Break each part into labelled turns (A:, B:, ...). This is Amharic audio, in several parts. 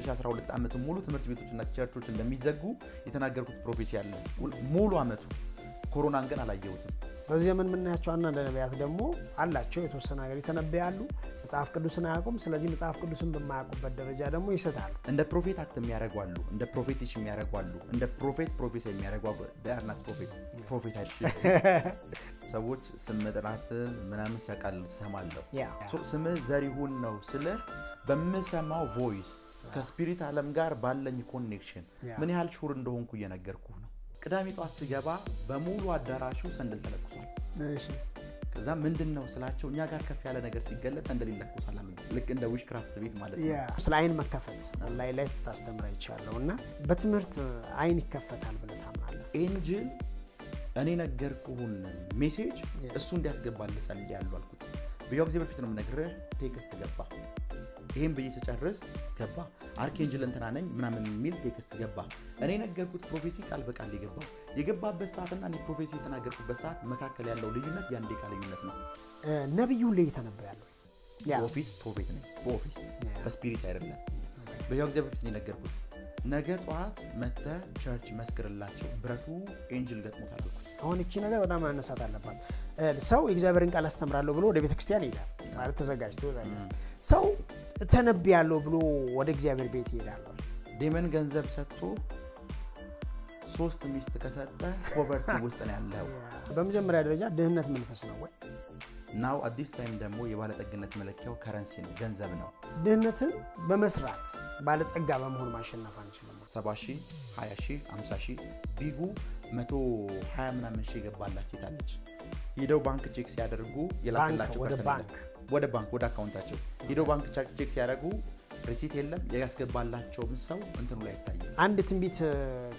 A: 2012 ዓመት ሙሉ ትምህርት ቤቶችና ቸርቾች እንደሚዘጉ የተናገርኩት prophecy አለ ሙሉ ዓመቱ። ኮሮናን ግን አላየሁትም።
B: በዚህ ዘመን የምናያቸው አንዳንድ ነቢያት ደግሞ አላቸው የተወሰነ ነገር ይተነበያሉ፣ መጽሐፍ ቅዱስን አያውቁም። ስለዚህ መጽሐፍ ቅዱስን በማያውቁበት ደረጃ ደግሞ ይስታሉ።
A: እንደ prophet act የሚያደርጉ አሉ፣ እንደ prophetess የሚያደርጉ አሉ፣ እንደ prophet prophecy የሚያደርጉ but are not prophet prophet ሰዎች ስም መጥራትን ምናምን ሲያቃል ሰማለሁ። ስምህ ዘሪሁን ነው ስልህ በምሰማው voice ከ spirit ዓለም ጋር ባለኝ
B: connection
A: ምን ያህል sure እንደሆንኩ እየነገርኩህ ነው። ቅዳሜ ጠዋት ስገባ በሙሉ አዳራሹ ሰንደል ተለኩሷል። ከዛ ምንድን ነው ስላቸው እኛ ጋር ከፍ ያለ ነገር ሲገለጽ ሰንደል ይለኩሳል አሉ። ልክ እንደ witchcraft ቤት ማለት ነው።
B: ስለ አይን መከፈት ላይ ላይ ስታስተምር አይቻለሁ እና በትምህርት አይን ይከፈታል ብለህ ታምናለህ?
A: angel እኔ ነገርኩህን
B: message.
A: እሱ እንዲያስገባልህ ጸልያለሁ አልኩት። በሕያው እግዚአብሔር ፊት ነው የምነግርህ። text ገባ። ይሄን ብዬ ስጨርስ ገባ archangel እንትና ነኝ ምናምን የሚል text ገባ። እኔ ነገርኩት prophecy ቃል በቃል የገባው የገባበት ሰዓትና እኔ prophecy የተናገርኩበት ሰዓት መካከል ያለው ልዩነት የአንድ ቃል ልዩነት ነው።
B: እ፣ ነቢዩ ላይ የተነበያለሁ ያ
A: በ office prophet ነኝ፣ በ office በ spirit አይደለም። በሕያው እግዚአብሔር ፊት ነው የነገርኩት። ነገ ጠዋት መጥተህ church መስክርላቸው፣ ብርቱ angel ገጥሞት አልኩት።
B: አሁን እቺ ነገር በጣም መነሳት አለባት። ሰው የእግዚአብሔርን ቃል አስተምራለሁ ብሎ ወደ ቤተክርስቲያን ይሄዳል ማለት ተዘጋጅቶ ሰው ተነብያለሁ ብሎ ወደ እግዚአብሔር ቤት ይሄዳል።
A: demon ገንዘብ ሰጥቶ ሶስት ሚስት ከሰጠ poverty ውስጥ ነው ያለው።
B: በመጀመሪያ ደረጃ ድህነት መንፈስ ነው ወይ?
A: nowadays time ደግሞ የባለጠግነት መለኪያው currency ነው፣ ገንዘብ ነው።
B: ድህነትን በመስራት ባለጸጋ በመሆን ማሸነፍ አንችልም።
A: 70 ሺህ 20 ሺህ 50 ሺህ ቢጉ 120 ምናምን ሺህ የገባላት ሴት አለች። ሂደው ባንክ check ሲያደርጉ የላክላቸው
B: ወደ ባንክ
A: ወደ ባንክ ወደ አካውንታቸው ሂደው ባንክ check ሲያደርጉ receipt የለም። ያስገባላቸውም ሰው እንትኑ ላይ አይታይም።
B: አንድ ትንቢት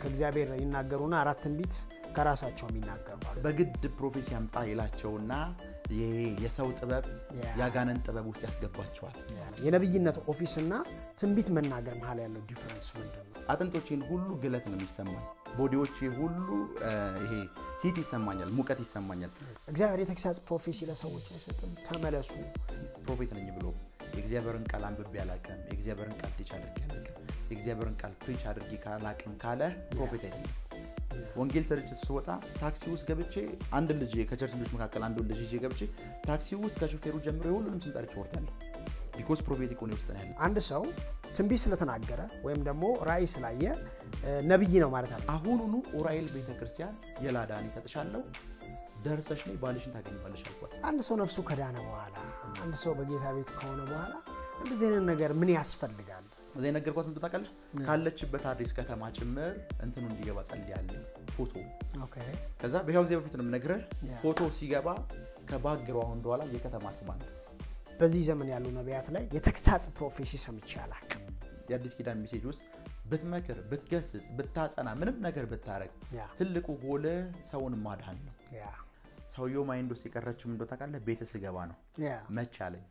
B: ከእግዚአብሔር ይናገሩና አራት ትንቢት ከራሳቸው አሉ።
A: በግድ prophecy ያምጣ ይላቸውና የሰው ጥበብ
B: ያ።
A: የአጋንንት ጥበብ ውስጥ ያስገባቸዋል።
B: የነብይነት office እና ትንቢት መናገር መሀል ያለው difference ምንድን ነው?
A: አጥንቶቼን ሁሉ ግለት ነው የሚሰማኝ። body ዎቼ ሁሉ ይሄ heat ይሰማኛል፣ ሙቀት ይሰማኛል።
B: እግዚአብሔር የተግሳጽ prophecy ለሰዎች አይሰጥም። ተመለሱ።
A: prophet ነኝ ብሎ የእግዚአብሔርን ቃል አንብቤ አላቅም፣ የእግዚአብሔርን ቃል teach አድርጌ አላቅም፣ የእግዚአብሔርን ቃል preach አድርጌ ካላቅም ካለ prophet አይደለም። ወንጌል ስርጭት ስወጣ ታክሲ ውስጥ ገብቼ አንድ ልጅ ከ church ልጆች መካከል አንዱ ልጅ ይዤ ገብቼ ታክሲ ውስጥ ከሾፌሩ ጀምሮ የሁሉንም ስም ጠርቼ ወርዳለሁ። because prophetic ሆኔ ውስጥ ነው ያለ።
B: አንድ ሰው ትንቢት ስለተናገረ ወይም ደግሞ ራእይ ስላየ ነብይ ነው ማለት አለ።
A: አሁኑኑ ኡራኤል ቤተክርስቲያን የላዳን ይሰጥሻለሁ ደርሰሽ ነይ ባልሽን ታገኝባለሽ አልኳት።
B: አንድ ሰው ነፍሱ ከዳነ በኋላ አንድ ሰው በጌታ ቤት ከሆነ በኋላ እንደዚህ አይነት ነገር ምን ያስፈልጋል?
A: እዛ የነገርኳት ምንድን ታውቃለህ? ካለችበት አዲስ ከተማ ጭምር እንትኑ እንዲገባ ጸልያለሁ። ፎቶ
B: okay
A: ከዛ በሕያው እግዚአብሔር ፊት ነው የምነግርህ። ፎቶ ሲገባ ከ background በኋላ የከተማ ስም አለ።
B: በዚህ ዘመን ያሉ ነቢያት ላይ የተግሳጽ prophecy ሰምቼ አላቅም።
A: የአዲስ ኪዳን message ውስጥ ብትመክር፣ ብትገስጽ፣ ብታጸና፣ ምንም ነገር ብታረግ ትልቁ ጎልህ ሰውን ማዳን ነው። ሰውየው mind ውስጥ የቀረችው ምንድን ታውቃለህ? ቤት ስገባ ነው አለኝ።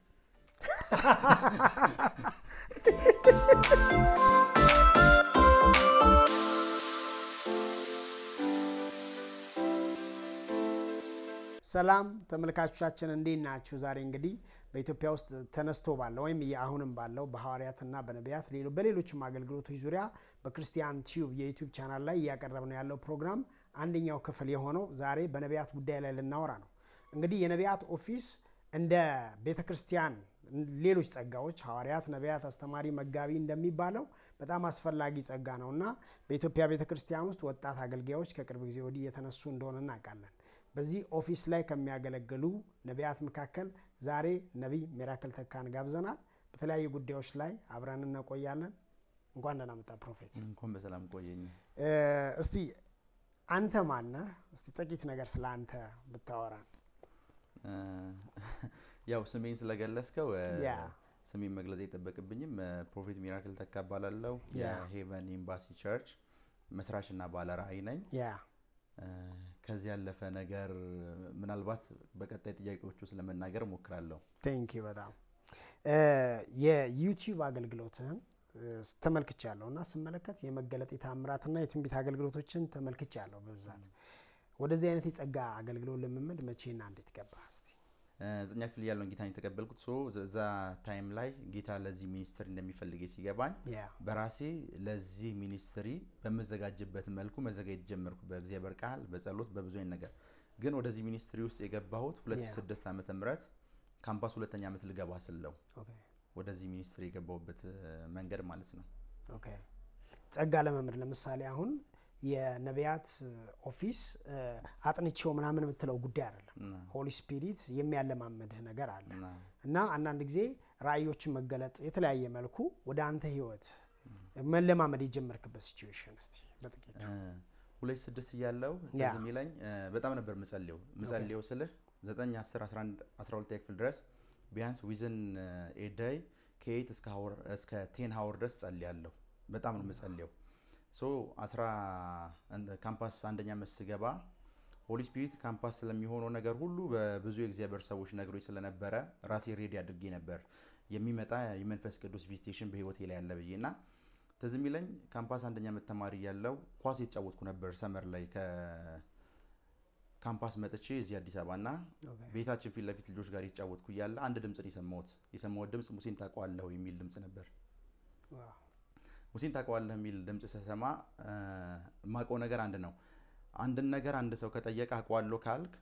B: ሰላም ተመልካቾቻችን እንዴት ናችሁ? ዛሬ እንግዲህ በኢትዮጵያ ውስጥ ተነስቶ ባለው ወይም አሁንም ባለው በሐዋርያትና በነቢያት ሌሎ- በሌሎችም አገልግሎቶች ዙሪያ በ Christian Tube የ YouTube channel ላይ እያቀረብነው ያለው ፕሮግራም አንደኛው ክፍል የሆነው ዛሬ በነቢያት ጉዳይ ላይ ልናወራ ነው። እንግዲህ የነቢያት office እንደ ቤተ ክርስቲያን ሌሎች ጸጋዎች ሐዋርያት፣ ነቢያት፣ አስተማሪ፣ መጋቢ እንደሚባለው በጣም አስፈላጊ ጸጋ ነው እና በኢትዮጵያ ቤተ ክርስቲያን ውስጥ ወጣት አገልጋዮች ከቅርብ ጊዜ ወዲህ እየተነሱ እንደሆነ እናውቃለን። በዚህ office ላይ ከሚያገለግሉ ነቢያት መካከል ዛሬ ነቢይ ሚራክል ተካን ጋብዘናል። በተለያዩ ጉዳዮች ላይ አብረን እንቆያለን። እንኳን ደህና መጣ prophet።
A: እንኳን በሰላም ቆየኝ።
B: እስቲ አንተ ማነህ? እስቲ ጥቂት ነገር ስለ አንተ ብታወራ።
A: እ፣ ያው ስሜን ስለገለጽከው ስሜን መግለጽ አይጠበቅብኝም። prophet ሚራክል ተካ እባላለሁ።
B: የ
A: Heaven Embassy Church መስራችና ባለራዕይ ነኝ። ከዚህ ያለፈ ነገር ምናልባት በቀጣይ ጥያቄዎቹ ስለመናገር እሞክራለሁ።
B: thank you በጣም የ YouTube አገልግሎትህን ተመልክቻለሁ እና ስመለከት የመገለጥ የታምራትና የትንቢት አገልግሎቶችን ተመልክቻለሁ በብዛት። ወደዚህ አይነት የጸጋ አገልግሎት ልምምድ መቼና እንዴት ገባ? እስቲ
A: ዘጠነኛ ክፍል እያለሁ ነው ጌታን የተቀበልኩት so እዛ time ላይ ጌታ ለዚህ ministry እንደሚፈልግ ሲገባኝ በራሴ ለዚህ ministry በምዘጋጅበት መልኩ መዘጋጀት ጀመርኩ። በእግዚአብሔር ቃል፣ በጸሎት፣ በብዙ አይነት ነገር ግን ወደዚህ ministry ውስጥ የገባሁት 2006 ዓመተ ምህረት ካምፓስ ሁለተኛ ዓመት ልገባ ስል
B: ነው
A: ወደዚህ ministry የገባሁበት መንገድ ማለት ነው።
B: okay ጸጋ ለመምር ለምሳሌ አሁን የነቢያት office አጥንቼው ምናምን የምትለው ጉዳይ አይደለም። Holy Spirit የሚያለማምድህ ነገር አለ።
A: እና
B: አንዳንድ ጊዜ ራእዮችን መገለጥ የተለያየ መልኩ ወደ አንተ ህይወት መለማመድ የጀመርክበት situation እስቲ በጥቂቱ።
A: ሁለት ስድስት እያለው የሚለኝ በጣም ነበር ምጸልየው ምጸልየው ስልህ 9 10 11 12 ክፍል ድረስ ቢያንስ within a day ከ eight እስከ ten hour ድረስ ጸልያለሁ። በጣም ነው ምጸልየው። አስራ እንደ ካምፓስ አንደኛ ዓመት ስገባ Holy Spirit ካምፓስ ስለሚሆነው ነገር ሁሉ በብዙ የእግዚአብሔር ሰዎች ነግሮኝ ስለነበረ ራሴ ready አድርጌ ነበር የሚመጣ የመንፈስ ቅዱስ visitation በህይወቴ ላይ ያለ ብዬ እና ትዝ የሚለኝ ካምፓስ አንደኛ ዓመት ተማሪ ያለው ኳስ የተጫወትኩ ነበር summer ላይ ከካምፓስ መጥቼ እዚህ አዲስ አበባ እና ቤታችን ፊት ለፊት ልጆች ጋር የተጫወትኩ እያለ አንድ ድምፅ ነው የሰማሁት። የሰማሁት ድምፅ ሙሴን ታውቀዋለህ የሚል ድምፅ ነበር። ሙሴን ታውቀዋለህ የሚል ድምፅ ስሰማ እ፣ የማውቀው ነገር አንድ ነው። አንድን ነገር አንድ ሰው ከጠየቀ አውቀዋለሁ ካልክ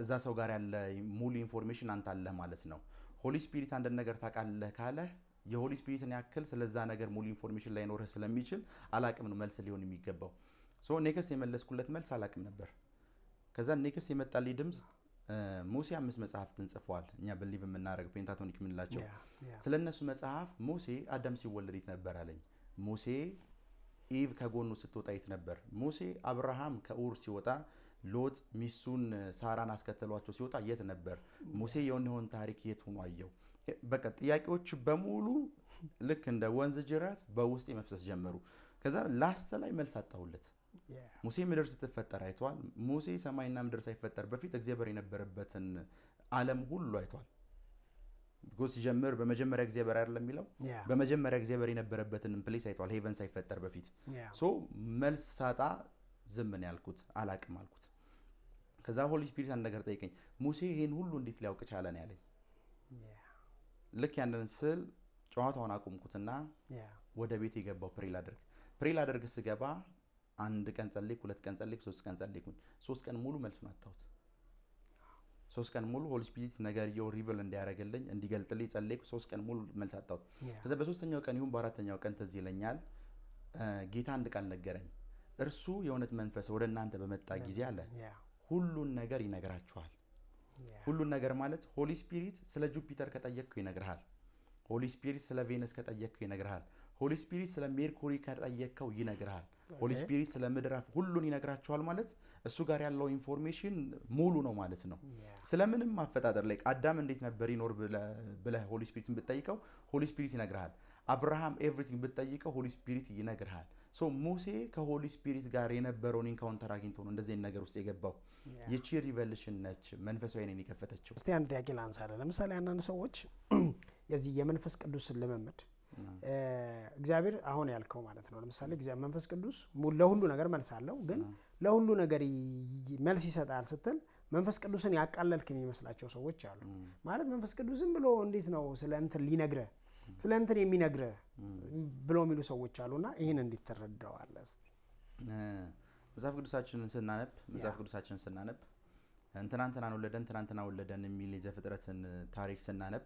A: እዛ ሰው ጋር ያለ ሙሉ information አንተ አለህ ማለት ነው። Holy Spirit አንድን ነገር ታውቃለህ ካለህ የ Holy Spirit ን ያክል ስለዛ ነገር ሙሉ information ላይኖርህ ስለሚችል አላቅም ነው መልስ ሊሆን የሚገባው። So next የመለስኩለት መልስ አላቅም ነበር። ከዛ next የመጣልኝ ድምፅ ሙሴ አምስት መጽሐፍትን ጽፏል። እኛ believe የምናደርግ Pentateuch የምንላቸው ስለ እነሱ መጽሐፍ ሙሴ አዳም ሲወለድ የት ነበር አለኝ። ሙሴ Eve ከጎኑ ስትወጣ የት ነበር? ሙሴ አብርሃም ከኡር ሲወጣ ሎጥ ሚስቱን ሳራን አስከትሏቸው ሲወጣ የት ነበር? ሙሴ የሆነውን ታሪክ የት ሆኖ አየው? በቃ ጥያቄዎች በሙሉ ልክ እንደ ወንዝ ጅረት በውስጤ መፍሰስ ጀመሩ። ከዛ last ላይ መልስ አጣሁለት። ሙሴ ምድር ስትፈጠር አይቷል። ሙሴ ሰማይና ምድር ሳይፈጠር በፊት እግዚአብሔር የነበረበትን ዓለም ሁሉ አይቷል። Because ሲጀምር በመጀመሪያ እግዚአብሔር አይደለም የሚለው በመጀመሪያ እግዚአብሔር የነበረበትን place አይቷል፣ heaven ሳይፈጠር በፊት። So መልስ ሳጣ ዝም ነው ያልኩት፣ አላቅም አልኩት። ከዛ Holy Spirit አንድ ነገር ጠይቀኝ፣ ሙሴ ይህን ሁሉ እንዴት ሊያውቅ ቻለ ነው ያለኝ። ልክ ያንን ስል ጨዋታውን
B: አቆምኩትና
A: ወደ ቤት የገባው pray ላደርግ pray ላደርግ ስገባ አንድ ቀን ጸለይኩ፣ ሁለት ቀን ጸለይኩ፣ ሶስት ቀን ጸለይኩኝ። ሶስት ቀን ሙሉ መልሱን አጣሁት። ሶስት ቀን ሙሉ Holy Spirit ነገርየው reveal እንዲያደርግልኝ እንዲገልጥልኝ ጸልይኩ። ሶስት ቀን ሙሉ መልስ አጣሁት። ከዛ በሶስተኛው ቀን ይሁን በአራተኛው ቀን ትዝ ይለኛል ጌታ አንድ ቃል ነገረኝ። እርሱ የእውነት መንፈስ ወደ እናንተ በመጣ ጊዜ አለ ሁሉን ነገር ይነግራችኋል። ሁሉን ነገር ማለት Holy Spirit ስለ ጁፒተር ከጠየቅከው ይነግርሃል። Holy Spirit ስለ ቬነስ ከጠየቅከው ይነግርሃል። Holy Spirit ስለ ሜርኩሪ ከጠየቅከው ይነግርሃል።
B: Holy
A: Spirit ስለ ምድራፍ ሁሉን ይነግራችኋል ማለት እሱ ጋር ያለው information ሙሉ ነው ማለት ነው። ስለምንም አፈጣጠር ላይ አዳም እንዴት ነበር ይኖር ብለህ- Holy Spirit ን ብትጠይቀው Holy Spirit ይነግርሃል። አብርሃም everything ብትጠይቀው Holy Spirit ይነግርሃል። So ሙሴ ከ Holy Spirit ጋር የነበረውን encounter አግኝቶ ነው እንደዚህ ነገር ውስጥ የገባው። ይቺ revelation ነች መንፈሳዊ አይኔን የከፈተችው።
B: እስቲ አንድ ጥያቄ ላንሳልህ። ለምሳሌ አንዳንድ ሰዎች የዚህ የመንፈስ ቅዱስን ልምምድ እግዚአብሔር አሁን ያልከው ማለት ነው። ለምሳሌ እግዚአብሔር መንፈስ ቅዱስ ለሁሉ ነገር መልስ አለው፣ ግን ለሁሉ ነገር መልስ ይሰጣል ስትል መንፈስ ቅዱስን ያቃለልክ የሚመስላቸው ሰዎች አሉ። ማለት መንፈስ ቅዱስ ዝም ብሎ እንዴት ነው ስለ እንትን ሊነግረህ ስለ እንትን የሚነግረህ ብሎ የሚሉ ሰዎች አሉና ይህን እንዴት ትረዳዋለህ? እስቲ
A: መጽሐፍ ቅዱሳችንን ስናነብ መጽሐፍ ቅዱሳችንን ስናነብ እንትናንትናን ወለደን ትናንትና ወለደን የሚል የዘፍጥረትን ታሪክ ስናነብ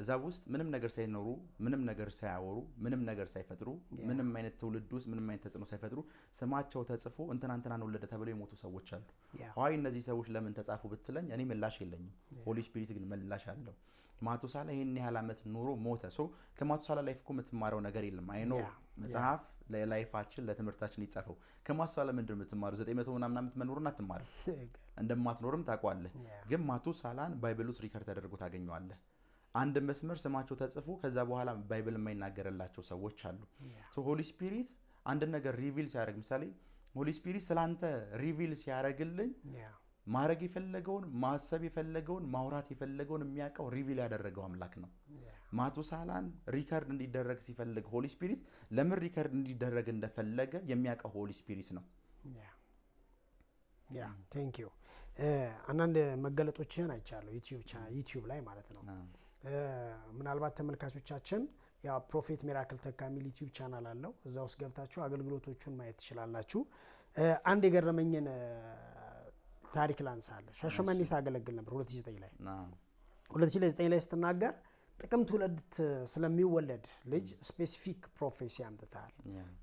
A: እዛ ውስጥ ምንም ነገር ሳይኖሩ ምንም ነገር ሳያወሩ ምንም ነገር ሳይፈጥሩ ምንም አይነት ትውልድ ውስጥ ምንም አይነት ተጽዕኖ ሳይፈጥሩ ስማቸው ተጽፎ እንትናንትናን ወለደ ተብለው የሞቱ ሰዎች አሉ። አይ እነዚህ ሰዎች ለምን ተጻፉ ብትለኝ እኔ ምላሽ የለኝም። Holy Spirit ግን ምላሽ አለው። ማቱሳላ ይህን ያህል ዓመት ኑሮ ሞተ። So ከማቱሳላ life እኮ የምትማረው ነገር የለም። I
B: know
A: መጽሐፍ ለ life ኣችን ለትምህርታችን የተጻፈው። ከማቱሳላ ምንድን የምትማሩ? ዘጠኝ መቶ ምናምን ዓመት መኖሩን አትማርም። እንደማትኖርም
B: ታውቃለህ።
A: ግን ማቱሳላን Bible ውስጥ record ተደርጎ ታገኘዋለህ። አንድ መስመር ስማቸው ተጽፎ ከዛ በኋላ Bible የማይናገርላቸው ሰዎች አሉ። So Holy Spirit አንድን ነገር reveal ሲያደርግ ምሳሌ Holy Spirit ስላንተ reveal ሲያደርግልኝ ማድረግ የፈለገውን ማሰብ የፈለገውን ማውራት የፈለገውን የሚያውቀው reveal ያደረገው አምላክ ነው። ማቱሳላን record እንዲደረግ ሲፈልግ Holy Spirit ለምን record እንዲደረግ እንደፈለገ የሚያውቀው Holy Spirit ነው።
B: Yeah yeah thank you አንዳንድ መገለጦችህን አይቻለሁ ዩቲዩብ ላይ ማለት ነው። ምናልባት ተመልካቾቻችን yeah prophet ሚራክል ተካ የሚል ዩቲዩብ ቻናል አለው። እዛ ውስጥ ገብታችሁ አገልግሎቶቹን ማየት ትችላላችሁ። አንድ የገረመኝን ታሪክ ላንሳልህ። ሻሸመኔ ታገለግል ነበር 2009 ላይ 2009 ላይ ስትናገር ጥቅምት ሁለት ስለሚወለድ ልጅ specific prophecy አምጥተሃል።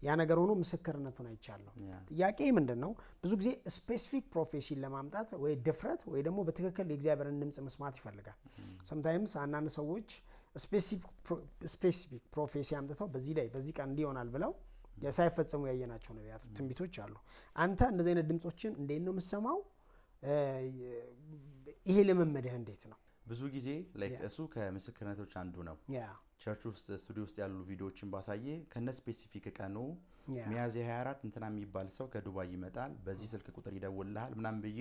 B: ያ ነገር ሆኖ ምስክርነቱን አይቻለሁ። ጥያቄ ምንድን ነው? ብዙ ጊዜ specific prophecy ን ለማምጣት ወይ ድፍረት ወይ ደግሞ በትክክል የእግዚአብሔርን ድምፅ መስማት ይፈልጋል። Sometimes አንዳንድ ሰዎች specific prophecy አምጥተው በዚህ ላይ በዚህ ቀን እንዲሆናል ብለው ሳይፈጸሙ ያየናቸው ነቢያት ትንቢቶች አሉ። አንተ እንደዚህ አይነት ድምፆችን እንዴት ነው የምትሰማው? ይሄ ልምምድህ እንዴት ነው?
A: ብዙ ጊዜ እሱ ከምስክርነቶች አንዱ ነው። Church ውስጥ ስቱዲዮ ውስጥ ያሉ ቪዲዮዎችን ባሳየ ከነ specific ቀኑ ሚያዝያ 24 እንትና የሚባል ሰው ከዱባይ ይመጣል፣ በዚህ ስልክ ቁጥር ይደውልሃል ምናምን ብዬ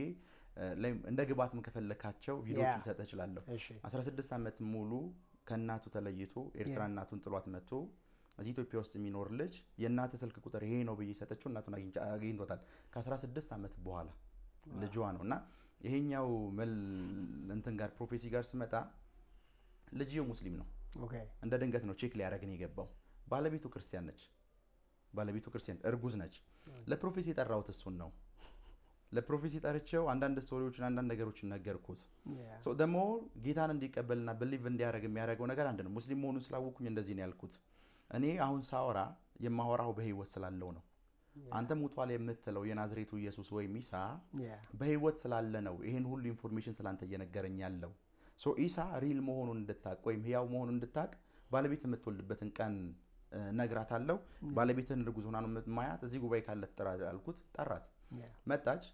A: እንደ ግብአትም ከፈለካቸው ቪዲዮዎችን ልሰጥ እችላለሁ። 16 ዓመት ሙሉ ከእናቱ ተለይቶ ኤርትራ እናቱን ጥሏት መጥቶ እዚህ ኢትዮጵያ ውስጥ የሚኖር ልጅ የእናት ስልክ ቁጥር ይሄ ነው ብዬ ሰጠሁት፣ እናቱን አግኝቶታል። ከ16 ዓመት በኋላ ልጇ ነው እና ይሄኛው እንትን ጋር prophecy ጋር ስመጣ ልጅየው ሙስሊም ነው። እንደ ድንገት ነው check ሊያደርግን የገባው። ባለቤቱ ክርስቲያን ነች። ባለቤቱ ክርስቲያን እርጉዝ ነች። ለ prophecy የጠራሁት እሱን ነው። ለ prophecy ጠርቼው አንዳንድ story ዎችን አንዳንድ ነገሮችን ነገርኩት። ደግሞ ጌታን እንዲቀበልና believe እንዲያደርግ የሚያደርገው ነገር አንድ ነው። ሙስሊም መሆኑን ስላወቅኩኝ እንደዚህ ነው ያልኩት። እኔ አሁን ሳወራ የማወራው በህይወት ስላለው ነው። አንተ ሙቷል የምትለው የናዝሬቱ ኢየሱስ ወይም ኢሳ በህይወት ስላለ ነው ይህን ሁሉ information ስላንተ እየነገረኝ ያለው። So ኢሳ real መሆኑን እንድታቅ ወይም ህያው መሆኑን እንድታቅ ባለቤት የምትወልድበትን ቀን ነግራታለሁ። ባለቤትን እርጉዝ ሆና ነው ማያት። እዚህ ጉባኤ ካለ ጥራ አልኩት። ጠራት፣ መጣች።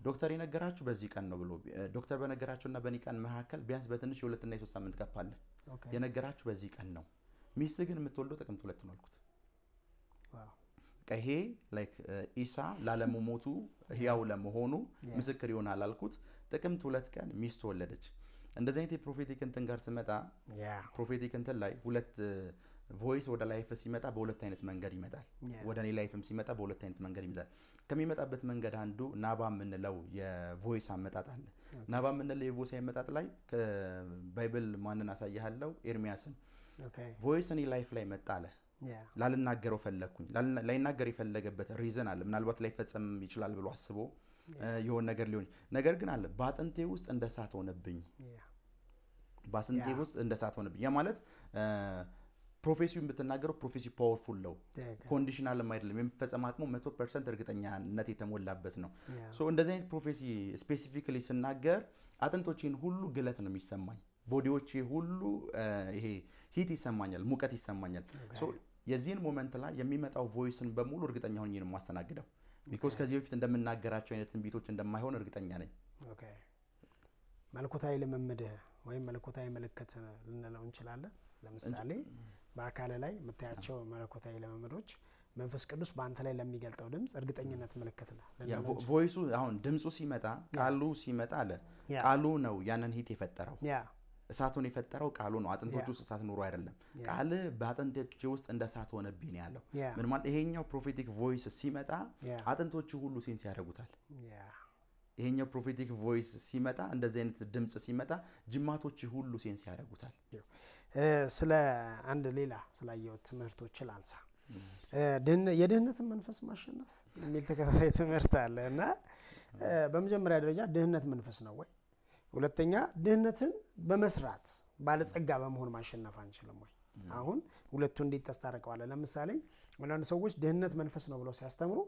A: ዶክተር የነገራችሁ በዚህ ቀን ነው ብሎ ዶክተር በነገራቸውና በእኔ ቀን መካከል ቢያንስ በትንሽ የሁለትና የሶስት ሳምንት አለ። የነገራችሁ በዚህ ቀን ነው። ሚስት ግን የምትወልደው ጥቅምት ሁለት ነው አልኩት። ይሄ like ኢሳ ላለመሞቱ ህያው ለመሆኑ ምስክር ይሆናል አልኩት። ጥቅምት ሁለት ቀን ሚስት ወለደች። እንደዚህ አይነት የ prophetic እንትን ጋር ስመጣ prophetic እንትን ላይ ሁለት voice ወደ life ሲመጣ በሁለት አይነት መንገድ ይመጣል። ወደ እኔ life ም ሲመጣ በሁለት አይነት መንገድ ይመጣል። ከሚመጣበት መንገድ አንዱ ናባ የምንለው የ voice አመጣጥ አለ። ናባ የምንለው የ voice አመጣጥ ላይ Bible ማንን አሳይሃለው? ኤርሚያስን voice እኔ life ላይ መጣ አለ ላልናገረው ፈለግኩኝ። ላይናገር የፈለገበት reason አለ። ምናልባት ላይፈጸም ይችላል ብሎ አስቦ የሆን ነገር ሊሆን ነገር ግን አለ በአጥንቴ ውስጥ እንደ እሳት ሆነብኝ። በአጥንቴ ውስጥ እንደ እሳት ሆነብኝ። ያ ማለት prophecy ውን ብትናገረው prophecy powerful ነው፣ conditional ም አይደለም። የሚፈጸም አቅሙ መቶ percent እርግጠኛነት የተሞላበት ነው። እንደዚህ አይነት prophecy specifically ስናገር አጥንቶቼን ሁሉ ግለት ነው የሚሰማኝ body ዎቼ ሁሉ ይሄ heat ይሰማኛል፣ ሙቀት ይሰማኛል። የዚህን moment ላይ የሚመጣው voice ን በሙሉ እርግጠኛ ሆኜ ነው የማስተናግደው። because ከዚህ በፊት እንደምናገራቸው አይነት ትንቢቶች እንደማይሆን እርግጠኛ ነኝ።
B: መለኮታዊ ልምምድ ወይም መለኮታዊ ምልክት ልንለው እንችላለን። ለምሳሌ በአካል ላይ የምታያቸው መለኮታዊ ልምምዶች መንፈስ ቅዱስ በአንተ ላይ ለሚገልጠው ድምፅ እርግጠኝነት ምልክት voice
A: ኡ አሁን ድምፁ ሲመጣ ቃሉ ሲመጣ አለ ቃሉ ነው ያንን heat የፈጠረው እሳቱን የፈጠረው ቃሉ ነው። አጥንቶች ውስጥ እሳት ኑሮ አይደለም። ቃል በአጥንቶች ውስጥ እንደ እሳት ሆነብኝ ያለው። ምን ማለት ይሄኛው prophetic voice ሲመጣ አጥንቶች ሁሉ sense ያደርጉታል። ይሄኛው prophetic voice ሲመጣ እንደዚህ አይነት ድምፅ ሲመጣ ጅማቶች ሁሉ sense ያደርጉታል።
B: ስለ አንድ ሌላ ስላየሁት ትምህርቶች ላንሳ። የድህነትን መንፈስ ማሸነፍ የሚል ተከታታይ ትምህርት አለ እና በመጀመሪያ ደረጃ ድህነት መንፈስ ነው ወይ? ሁለተኛ ድህነትን በመስራት ባለጸጋ በመሆን ማሸነፍ አንችልም ወይ? አሁን ሁለቱ እንዴት ታስታርቀዋለህ? ለምሳሌ አንዳንድ ሰዎች ድህነት መንፈስ ነው ብለው ሲያስተምሩ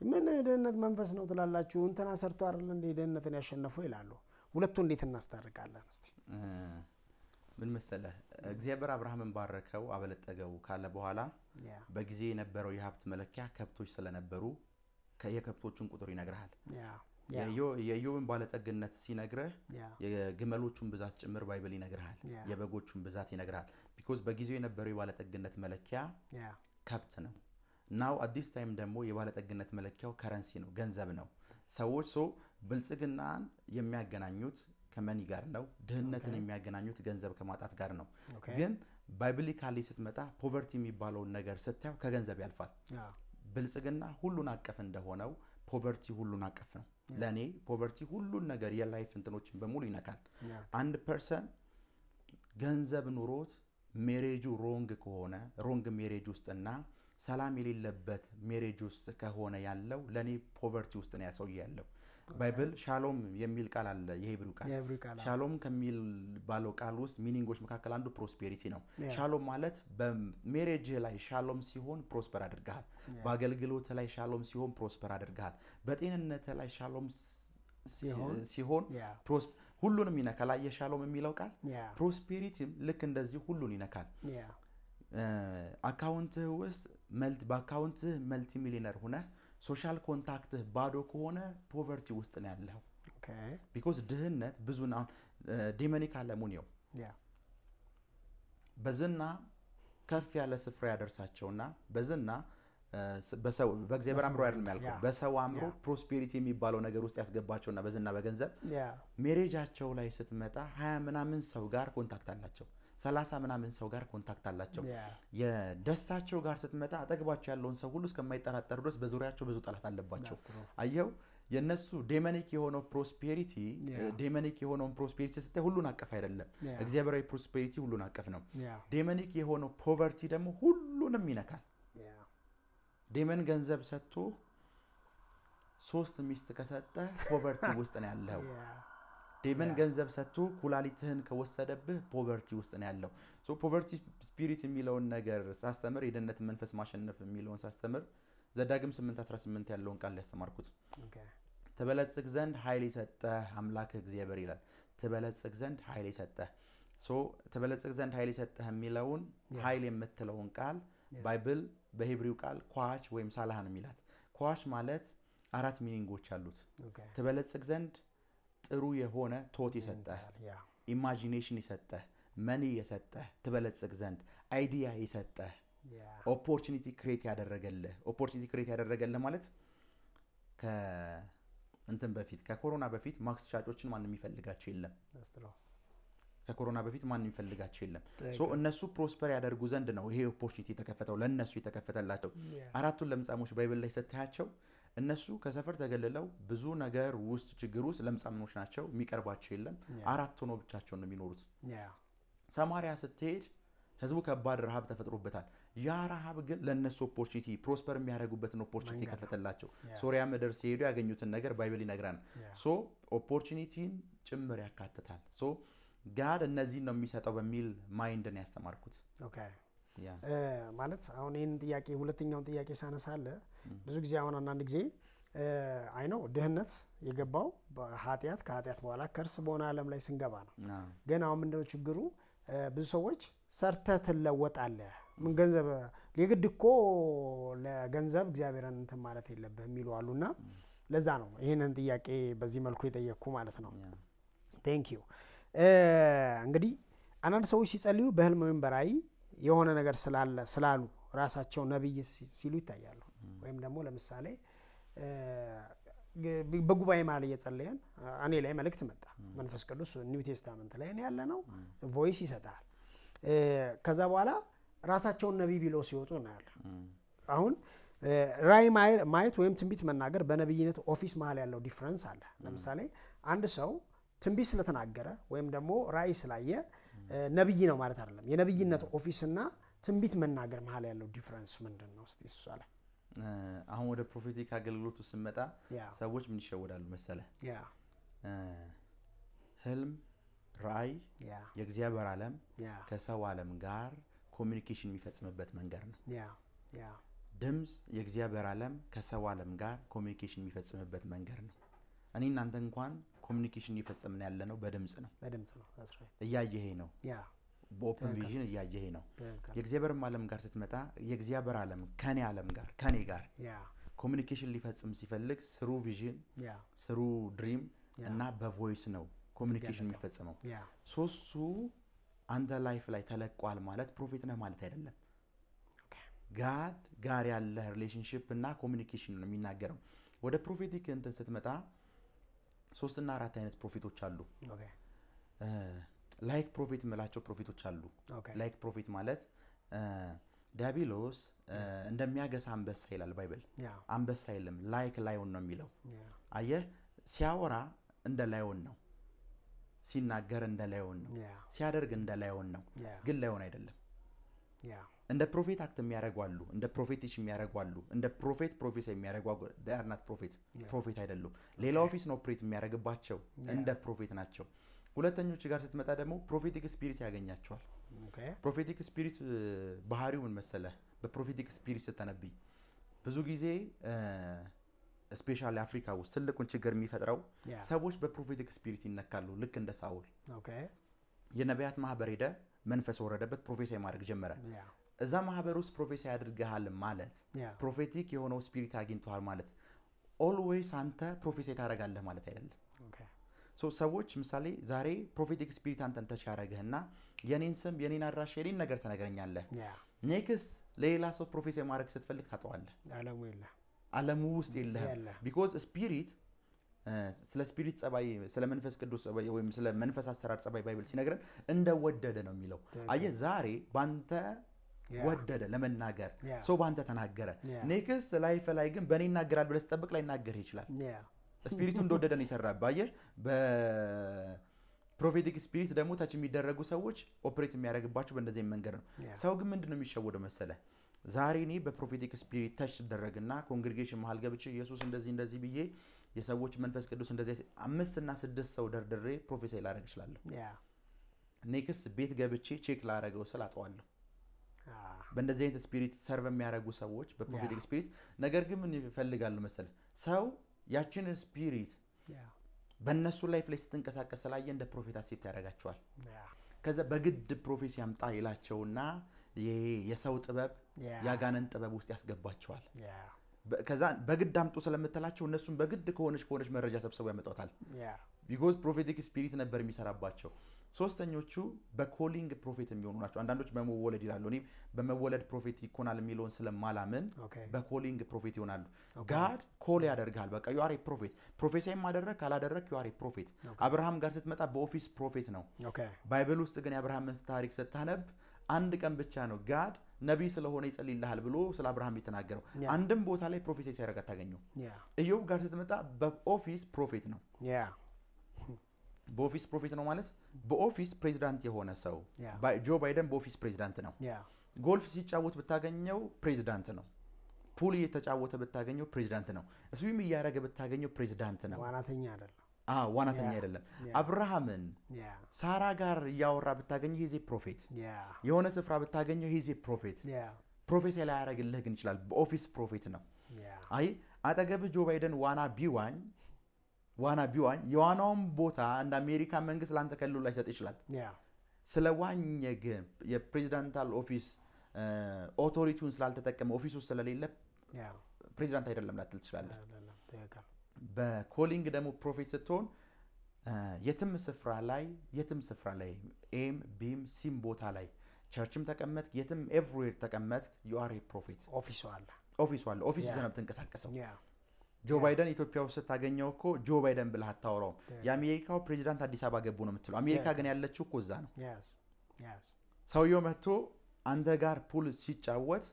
B: ምን ድህነት መንፈስ ነው ትላላችሁ? እንትና ሰርቶ አይደል እንደ ድህነትን ያሸነፈው ይላሉ። ሁለቱ እንዴት እናስታርቃለን? እስቲ
A: ምን መሰለህ፣ እግዚአብሔር አብርሃምን ባረከው አበለጠገው ካለ በኋላ በጊዜ የነበረው የሀብት መለኪያ ከብቶች ስለነበሩ የከብቶቹን ቁጥር ይነግርሃል። የኢዮብን ባለጠግነት ሲነግረህ የግመሎቹን ብዛት ጭምር Bible ይነግርሃል። የበጎቹን ብዛት ይነግርሃል። because በጊዜው የነበረው የባለጠግነት መለኪያ ከብት ነው። nowadays time ደግሞ የባለጠግነት መለኪያው currency ነው፣ ገንዘብ ነው። ሰዎች so ብልጽግናን የሚያገናኙት ከ money ጋር ነው። ድህነትን የሚያገናኙት ገንዘብ ከማጣት ጋር ነው። ግን biblically ስትመጣ poverty የሚባለውን ነገር ስታየው ከገንዘብ ያልፋል። ብልጽግና ሁሉን አቀፍ እንደሆነው poverty ሁሉን አቀፍ ነው። ለእኔ poverty ሁሉን ነገር የ life እንትኖችን በሙሉ ይነካል።. አንድ person ገንዘብ ኑሮት marriage ኡ wrong ከሆነ wrong marriage ውስጥና ሰላም የሌለበት marriage ውስጥ ከሆነ ያለው ለእኔ poverty ውስጥ ነው ያሰውዬ ያለው። Bible ሻሎም የሚል ቃል አለ፣ የ
B: Hebrew ቃል
A: ሻሎም ከሚል ባለው ቃል ውስጥ meaning ኦች መካከል አንዱ prosperity ነው።. ሻሎም ማለት በ marriage ላይ ሻሎም ሲሆን prosper አድርገሃል። በአገልግሎት ላይ ሻሎም ሲሆን prosper አድርገሃል። በጤንነት ላይ ሻሎም
B: ሲሆን?
A: ሁሉንም ይነካል። አየህ ሻሎም የሚለው ቃል.
B: prosperity
A: ም ልክ እንደዚህ ሁሉን ይነካል።.
B: account
A: ህ ውስጥ multi በ account ህ multi millionaire ሆነ social contact ህ ባዶ ከሆነ poverty ውስጥ ነው ያለው።. because ድህነት ብዙን አሁን demonic አለሙን
B: Yeah.
A: በዝና ከፍ ያለ ስፍራ ያደርሳቸውና በዝና በእግዚአብሔር አእምሮ አይደለም ያልከው
B: ያ።
A: በሰው አእምሮ prosperity የሚባለው ነገር ውስጥ ያስገባቸውና በዝና በገንዘብ.
B: marriage
A: ኣቸው ላይ ስትመጣ ሀያ ምናምን ሰው ጋር contact አላቸው። ሰላሳ ምናምን ሰው ጋር contact አላቸው።. የደስታቸው ጋር ስትመጣ አጠገባቸው ያለውን ሰው ሁሉ እስከማይጠራጠሩ ድረስ በዙሪያቸው ብዙ ጠላት አለባቸው።. አየው የነሱ demonic የሆነው
B: prosperity.
A: demonic የሆነውን prosperity ስታይ ሁሉን አቀፍ አይደለም።. እግዚአብሔራዊ prosperity ሁሉን አቀፍ ነው።. demonic የሆነው poverty ደግሞ ሁሉንም ይነካል።. demon ገንዘብ ሰጥቶ ሶስት ሚስት ከሰጠ poverty ውስጥ ነው ያለው።.
B: demon.
A: ገንዘብ ሰጥቶ ኩላሊትህን ከወሰደብህ poverty ውስጥ ነው ያለው። so poverty spirit የሚለውን ነገር ሳስተምር የድህነትን መንፈስ ማሸነፍ የሚለውን ሳስተምር ዘዳግም 818 ያለውን ቃል ያስተማርኩት. ትበለጽግ ዘንድ ኃይል የሰጠህ አምላክህ እግዚአብሔር ይላል። ትበለጽግ ዘንድ ኃይል የሰጠህ so ትበለጽግ ዘንድ ኃይል የሰጠህ የሚለውን. ኃይል የምትለውን ቃል.
B: Bible
A: በ Hebrew ቃል ኳች ወይም ሳላህ ነው የሚላት። ኳች ማለት አራት meaning ኦች
B: አሉት።.
A: ትበለጽግ ዘንድ ጥሩ የሆነ ቶት የሰጠህ. imagination የሰጠህ money የሰጠህ ትበለጽግ ዘንድ idea የሰጠህ. opportunity create ያደረገልህ opportunity create ያደረገልህ ማለት ከእንትን በፊት ከኮሮና በፊት ማክስ ሻጮችን ማንም የሚፈልጋቸው የለም።. ከኮሮና በፊት ማንም የሚፈልጋቸው የለም። እነሱ prosper ያደርጉ ዘንድ ነው ይሄ opportunity የተከፈተው ለእነሱ የተከፈተላቸው።. አራቱን ለምጻሞች Bible ላይ ስታያቸው እነሱ ከሰፈር ተገልለው ብዙ ነገር ውስጥ ችግር ውስጥ ለምጻሞች ናቸው፣ የሚቀርባቸው የለም።. አራት ሆኖ ብቻቸውን ነው የሚኖሩት።. ሰማሪያ ስትሄድ ህዝቡ ከባድ ረሃብ ተፈጥሮበታል። ያ ረሃብ ግን ለእነሱ opportunity prosper የሚያደርጉበትን
B: opportunity
A: ከፈተላቸው።. ሶሪያ ምድር ሲሄዱ ያገኙትን ነገር Bible
B: Yeah.
A: so opportunity ን ጭምር ያካትታል። so God እነዚህን ነው የሚሰጠው በሚል ማይንድን ያስተማርኩት።
B: ማለት አሁን ይህን ጥያቄ ሁለተኛውን ጥያቄ ሳነሳለ ብዙ ጊዜ አሁን አንዳንድ ጊዜ አይ ነው ድህነት የገባው በኃጢአት ከኃጢአት በኋላ ከእርስ በሆነ ዓለም ላይ ስንገባ ነው። ግን አሁን ምንድነው ችግሩ? ብዙ ሰዎች ሰርተህ ትለወጣለህ፣ ምን ገንዘብ የግድ እኮ ለገንዘብ እግዚአብሔርን እንትን ማለት የለብህ የሚሉ አሉ እና ለዛ ነው ይህንን ጥያቄ በዚህ መልኩ የጠየቅኩ ማለት ነው። thank you እንግዲህ አንዳንድ ሰዎች ሲጸልዩ በህልም ወይም በራእይ የሆነ ነገር ስላለ ስላሉ ራሳቸው ነብይ ሲ- ሲሉ ይታያሉ። ወይም ደግሞ ለምሳሌ በጉባኤ መሀል እየጸለየን እኔ ላይ መልእክት መጣ። መንፈስ ቅዱስ New Testament ላይ ያለ ነው voice ይሰጣል። ከዛ በኋላ ራሳቸውን ነቢይ ቢለው ሲወጡ እናያለን። አሁን ራእይ ማየ- ማየት ወይም ትንቢት መናገር በነቢይነት office መሀል ያለው difference አለ። ለምሳሌ አንድ ሰው ትንቢት ስለተናገረ ወይም ደግሞ ራእይ ስላየ እ፣ ነቢይ ነው ማለት አይደለም። የነቢይነት office እና ትንቢት መናገር መሀል ያለው difference ምንድን ነው? እስቲ እሷ ላይ
A: አሁን ወደ prophetic አገልግሎቱ ስመጣ ሰዎች ምን ይሸወዳሉ መሰለ ህልም፣ ራእይ የእግዚአብሔር ዓለም ከሰው ዓለም ጋር communication የሚፈጽምበት መንገድ ነው። ድምፅ የእግዚአብሔር ዓለም ከሰው ዓለም ጋር communication የሚፈጽምበት መንገድ ነው። እኔ እናንተ እንኳን communication እየፈጸምን ያለ ነው በድምፅ ነው።
B: በድምፅ ነው።
A: እያየሄ ነው።
B: በ
A: open vision እያየሄ ነው። የእግዚአብሔርም ዓለም ጋር ስትመጣ የእግዚአብሔር ዓለም ከኔ ዓለም ጋር ከኔ ጋር communication ሊፈጽም ሲፈልግ through
B: vision
A: through dream እና በ voice ነው communication የሚፈጽመው። ሶስቱ አንተ life ላይ ተለቋል ማለት prophet ነህ ማለት አይደለም። God ጋር ያለ relationship እና communication ነው የሚናገረው። ወደ prophetic እንትን ስትመጣ ሶስትና አራት አይነት prophet ኦች
B: አሉ።
A: like prophet የምላቸው prophet ኦች
B: አሉ።
A: like prophet ማለት ዲያብሎስ እንደሚያገሳ አንበሳ ይላል
B: Bible።
A: አንበሳ የለም። like lion ነው የሚለው። አየህ? ሲያወራ እንደ lion ነው፣ ሲናገር እንደ lion ነው፣ ሲያደርግ እንደ lion ነው፣ ግን lion አይደለም። እንደ prophet act የሚያደርጉ አሉ፣ እንደ prophetic የሚያደርጉ አሉ፣ እንደ prophet prophesy የሚያደርጉ not prophet prophet አይደሉም። ሌላ office ነው operate የሚያደርግባቸው እንደ prophet ናቸው። ሁለተኞች ጋር ስትመጣ ደግሞ prophetic spirit ያገኛቸዋል። prophetic spirit ባህሪው ምን መሰለህ? በ prophetic spirit ስተነብይ ብዙ ጊዜ specially አፍሪካ ውስጥ ትልቁን ችግር የሚፈጥረው ሰዎች በ prophetic spirit ይነካሉ። ልክ እንደ ሳውል የነቢያት ማህበር ሄደ፣ መንፈስ ወረደበት፣ prophesy ማድረግ ጀመረ። እዛ ማህበር ውስጥ prophesy አድርገሃል ማለት prophetic የሆነው spirit አግኝተዋል ማለት always አንተ prophesy ታደርጋለህ ማለት አይደለም። ሰዎች ምሳሌ ዛሬ prophetic spirit አንተን touch ያደረግህና የኔን ስም የኔን አድራሻ የኔን ነገር ትነግረኛለህ። ኔክስ ለሌላ ሰው prophesy ማድረግ ስትፈልግ ታጠዋለህ።
B: አለሙ
A: ውስጥ የለህም። because spirit ስለ spirit ጸባይ ስለ መንፈስ ቅዱስ ጸባይ ወይም ስለ መንፈስ አሰራር ጸባይ Bible ሲነግረን እንደወደደ ነው የሚለው። አየህ ዛሬ ባንተ
B: ያ
A: ወደደ ለመናገር ሰው ባንተ ተናገረ። next life ላይ ግን በእኔ ይናገራል ብለህ ስትጠብቅ ላይናገርህ ይችላል።
B: spirit
A: ኡ እንደወደደ ነው የሚሰራብህ። አየህ በ prophetic spirit ደግሞ touch የሚደረጉ ሰዎች operate የሚያደርግባቸው በእንደዚህ መንገድ ነው። ሰው ግን ምንድን ነው የሚሸወደው መሰለ? ዛሬ እኔ በ prophetic spirit touch ስደረግና congregation መሀል ገብቼ ኢየሱስ እንደዚህ እንደዚህ ብዬ የሰዎች መንፈስ ቅዱስ እንደዚህ አምስት እና ስድስት ሰው ደርድሬ prophesy ላደርግ እችላለሁ። next ቤት ገብቼ check ላደረገው ስል አጠዋለሁ። በእንደዚህ አይነት spirit serve የሚያደርጉ ሰዎች በ prophetic spirit ነገር ግን ምን ይፈልጋሉ መሰለ? ሰው ያችን
B: spirit
A: በእነሱ life ላይ ስትንቀሳቀስ ስላየ እንደ prophet accept ያደርጋቸዋል። ከዛ በግድ prophecy ያምጣ ይላቸውና ይሄ የሰው ጥበብ
B: ያ
A: የአጋንንት ጥበብ ውስጥ ያስገባቸዋል። ከዛ በግድ አምጡ ስለምትላቸው እነሱም በግድ ከሆነች ከሆነች መረጃ ሰብስበው ያመጣታል። because prophetic spirit ነበር የሚሰራባቸው። ሶስተኞቹ በ calling prophet የሚሆኑ ናቸው። አንዳንዶች በመወለድ ይላሉ። እኔ በመወለድ prophet ይኮናል የሚለውን ስለማላምን
B: በ
A: calling prophet ይሆናሉ። God call ያደርግሃል። በቃ you are prophet prophesy ማደረግ ካላደረግ you are prophet። አብርሃም ጋር ስትመጣ በ office prophet
B: ነው።
A: Bible ውስጥ ግን የአብርሃምን ታሪክ ስታነብ አንድ ቀን ብቻ ነው God ነቢይ ስለሆነ ይጸልይልሃል ብሎ ስለ አብርሃም የተናገረው። አንድም ቦታ ላይ prophesy ሲያደርግ አታገኘው። ኢዮብ ጋር ስትመጣ በ office prophet ነው።
B: በ
A: office prophet ነው ማለት በ office ፕሬዚዳንት የሆነ ሰው ጆ ባይደን በ office ፕሬዚዳንት ነው። ጎልፍ ሲጫወት ብታገኘው ፕሬዚዳንት ነው። pool እየተጫወተ ብታገኘው ፕሬዚዳንት ነው። swim እያደረገ ብታገኘው ፕሬዚዳንት ነው።
B: ዋናተኛ አይደለም
A: ዋናተኛ አይደለም። አብርሃምን ሳራ ጋር እያወራ ብታገኘው he's a
B: prophet
A: የሆነ ስፍራ ብታገኘው
B: he's
A: a prophet ላያደርግልህ ግን ይችላል። በ office prophet
B: ነው።
A: አይ አጠገብህ ጆ ባይደን ዋና ቢዋኝ ዋና ቢዋኝ የዋናውን ቦታ እንደ አሜሪካ መንግስት ለአንተ ከልሎ ላይሰጥ ይችላል። ስለ ዋኘ ግን የ presidential office authority ውን ስላልተጠቀመ office ውስጥ ስለሌለ ፕሬዚዳንት አይደለም ላትል ትችላለህ።
B: በ
A: calling ደግሞ prophet ስትሆን የትም ስፍራ ላይ የትም ስፍራ ላይ ኤምባሲም ቦታ ላይ church ም ተቀመጥ የትም everywhere ተቀመጥ you are
B: prophet። office
A: ኡ አለ። office
B: ኡ አለ። office
A: ይዘህ ነው የምትንቀሳቀሰው። ጆ ባይደን ኢትዮጵያ ውስጥ ስታገኘው እኮ ጆ ባይደን ብለህ አታወራውም። የአሜሪካው ፕሬዚዳንት አዲስ አበባ ገቡ ነው የምትለው። አሜሪካ ግን ያለችው እኮ እዛ ነው። ሰውየው መጥቶ አንተ ጋር pool ሲጫወት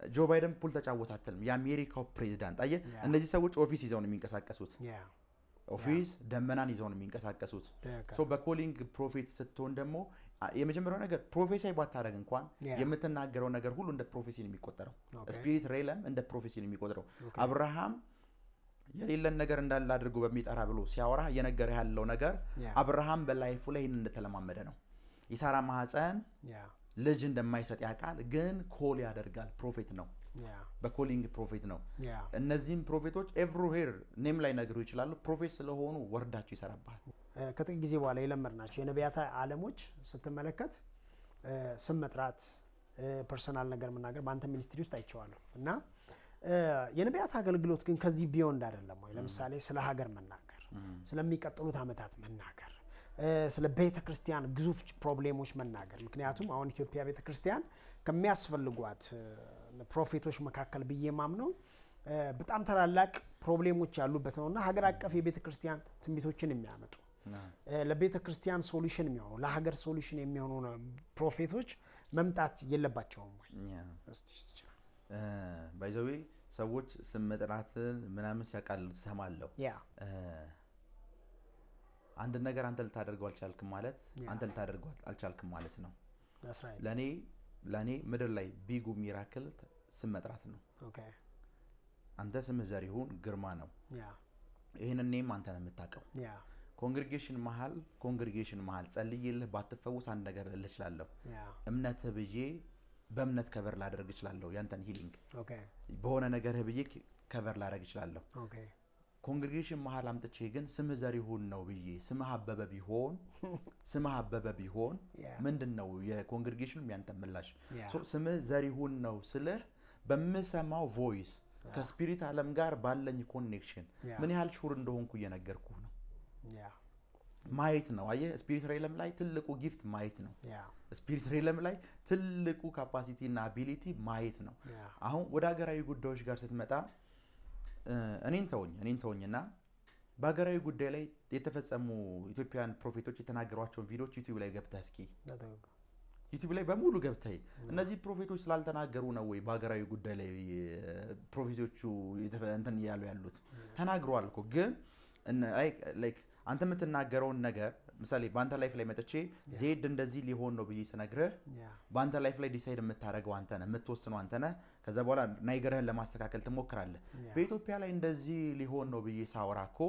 A: ጆ ባይደን pool ተጫወት አትልም። የአሜሪካው ፕሬዚዳንት አየህ እነዚህ ሰዎች office ይዘው ነው የሚንቀሳቀሱት። office ደመናን ይዘው ነው የሚንቀሳቀሱት። በ calling prophet ስትሆን ደግሞ የመጀመሪያው ነገር prophesy ባታደርግ እንኳን የምትናገረው ነገር ሁሉ እንደ prophecy ነው የሚቆጠረው። spirit realm እንደ prophecy ነው የሚቆጥረው አብርሃም የሌለን ነገር እንዳለ አድርጎ በሚጠራ ብሎ ሲያወራ እየነገረ ያለው ነገር አብርሃም በ life ኡ ላይ ይህን እንደተለማመደ ነው። የሳራ ማህፀን ልጅ እንደማይሰጥ ያውቃል ግን call ያደርጋል። prophet ነው።
B: በ
A: calling prophet ነው። እነዚህም prophet ኦች everywhere name ላይነግሩ ይችላሉ። prophet ስለሆኑ word ኣቸው
B: ይሰራባል ከጥቂት ጊዜ በኋላ የለመድናቸው የነቢያት አለሞች ስትመለከት ስም መጥራት personal ነገር መናገር በአንተ ministry ውስጥ አይቼዋለሁ። እና የነቢያት አገልግሎት ግን ከዚህ beyond አይደለም ወይ? ለምሳሌ ስለ ሀገር መናገር፣ ስለሚቀጥሉት ዓመታት መናገር፣ ስለ ቤተ ክርስቲያን ግዙፍ problem ኦች መናገር። ምክንያቱም አሁን ኢትዮጵያ ቤተ ክርስቲያን ከሚያስፈልጓት prophet ኦች መካከል ብዬ ማምነው በጣም ታላላቅ problem ኦች ያሉበት ነው እና ሀገር አቀፍ የቤተ ክርስቲያን ትንቢቶችን የሚያመጡ ለቤተ ክርስቲያን solution የሚሆኑ ለሀገር solution የሚሆኑ prophet ኦች መምጣት የለባቸውም ወይ? by the
A: way ሰዎች ስም መጥራትን ምናምን ሲያቃልሉ ትሰማለሁ።
B: ያ
A: አንድ ነገር አንተ ልታደርገው አልቻልክም ማለት አንተ ልታደርገው አልቻልክም ማለት ነው። ለእኔ ለእኔ ምድር ላይ big ኡ miracle ስም መጥራት ነው። አንተ ስምህ ዘሪሁን ግርማ ነው። ይህን እኔም አንተ ነው የምታውቀው። congregation መሀል congregation መሀል ጸልዬልህ ባትፈውስ አንድ ነገር ልልህ እችላለሁ። እምነትህ ብዬ በእምነት cover ላደርግ እችላለሁ። ያንተን
B: healing
A: በሆነ ነገርህ ብዬ cover ላደርግ እችላለሁ። congregation መሀል አምጥቼ ግን ስምህ ዘሪሁን ነው ብዬ ስምህ አበበ ቢሆን ስምህ አበበ ቢሆን. ምንድን ነው የ congregation ኡ
B: ያንተ
A: ምላሽ? ስምህ ዘሪሁን ነው ስልህ በምሰማው voice ከ spirit ዓለም ጋር ባለኝ
B: connection.
A: ምን ያህል sure እንደሆንኩ እየነገርኩህ ነው። ማየት ነው። አየህ፣ spirit realm ላይ ትልቁ gift ማየት ነው። spirit realm ላይ ትልቁ capacity እና ability ማየት ነው። አሁን ወደ ሀገራዊ ጉዳዮች ጋር ስትመጣ እኔን ተወኝ እኔን ተወኝና በሀገራዊ ጉዳይ ላይ የተፈጸሙ ኢትዮጵያውያን prophet ኦች የተናገሯቸውን ቪዲዮዎች ዩቲዩብ ላይ ገብተህ እስኪ ዩቲዩብ ላይ በሙሉ ገብተህ እነዚህ prophet ኦች ስላልተናገሩ ነው ወይ በሀገራዊ ጉዳይ ላይ prophet ኦቹ እንትን እያሉ ያሉት? ተናግረዋል እኮ። ግን አንተ የምትናገረውን ነገር ምሳሌ በአንተ life ላይ መጥቼ ዜድ እንደዚህ ሊሆን ነው ብዬ ስነግርህ በአንተ life ላይ decide የምታደርገው አንተ ነህ፣ የምትወስነው አንተ ነህ። ከዛ በኋላ ነገርህን ለማስተካከል ትሞክራለህ። በኢትዮጵያ ላይ እንደዚህ ሊሆን ነው ብዬ ሳወራ እኮ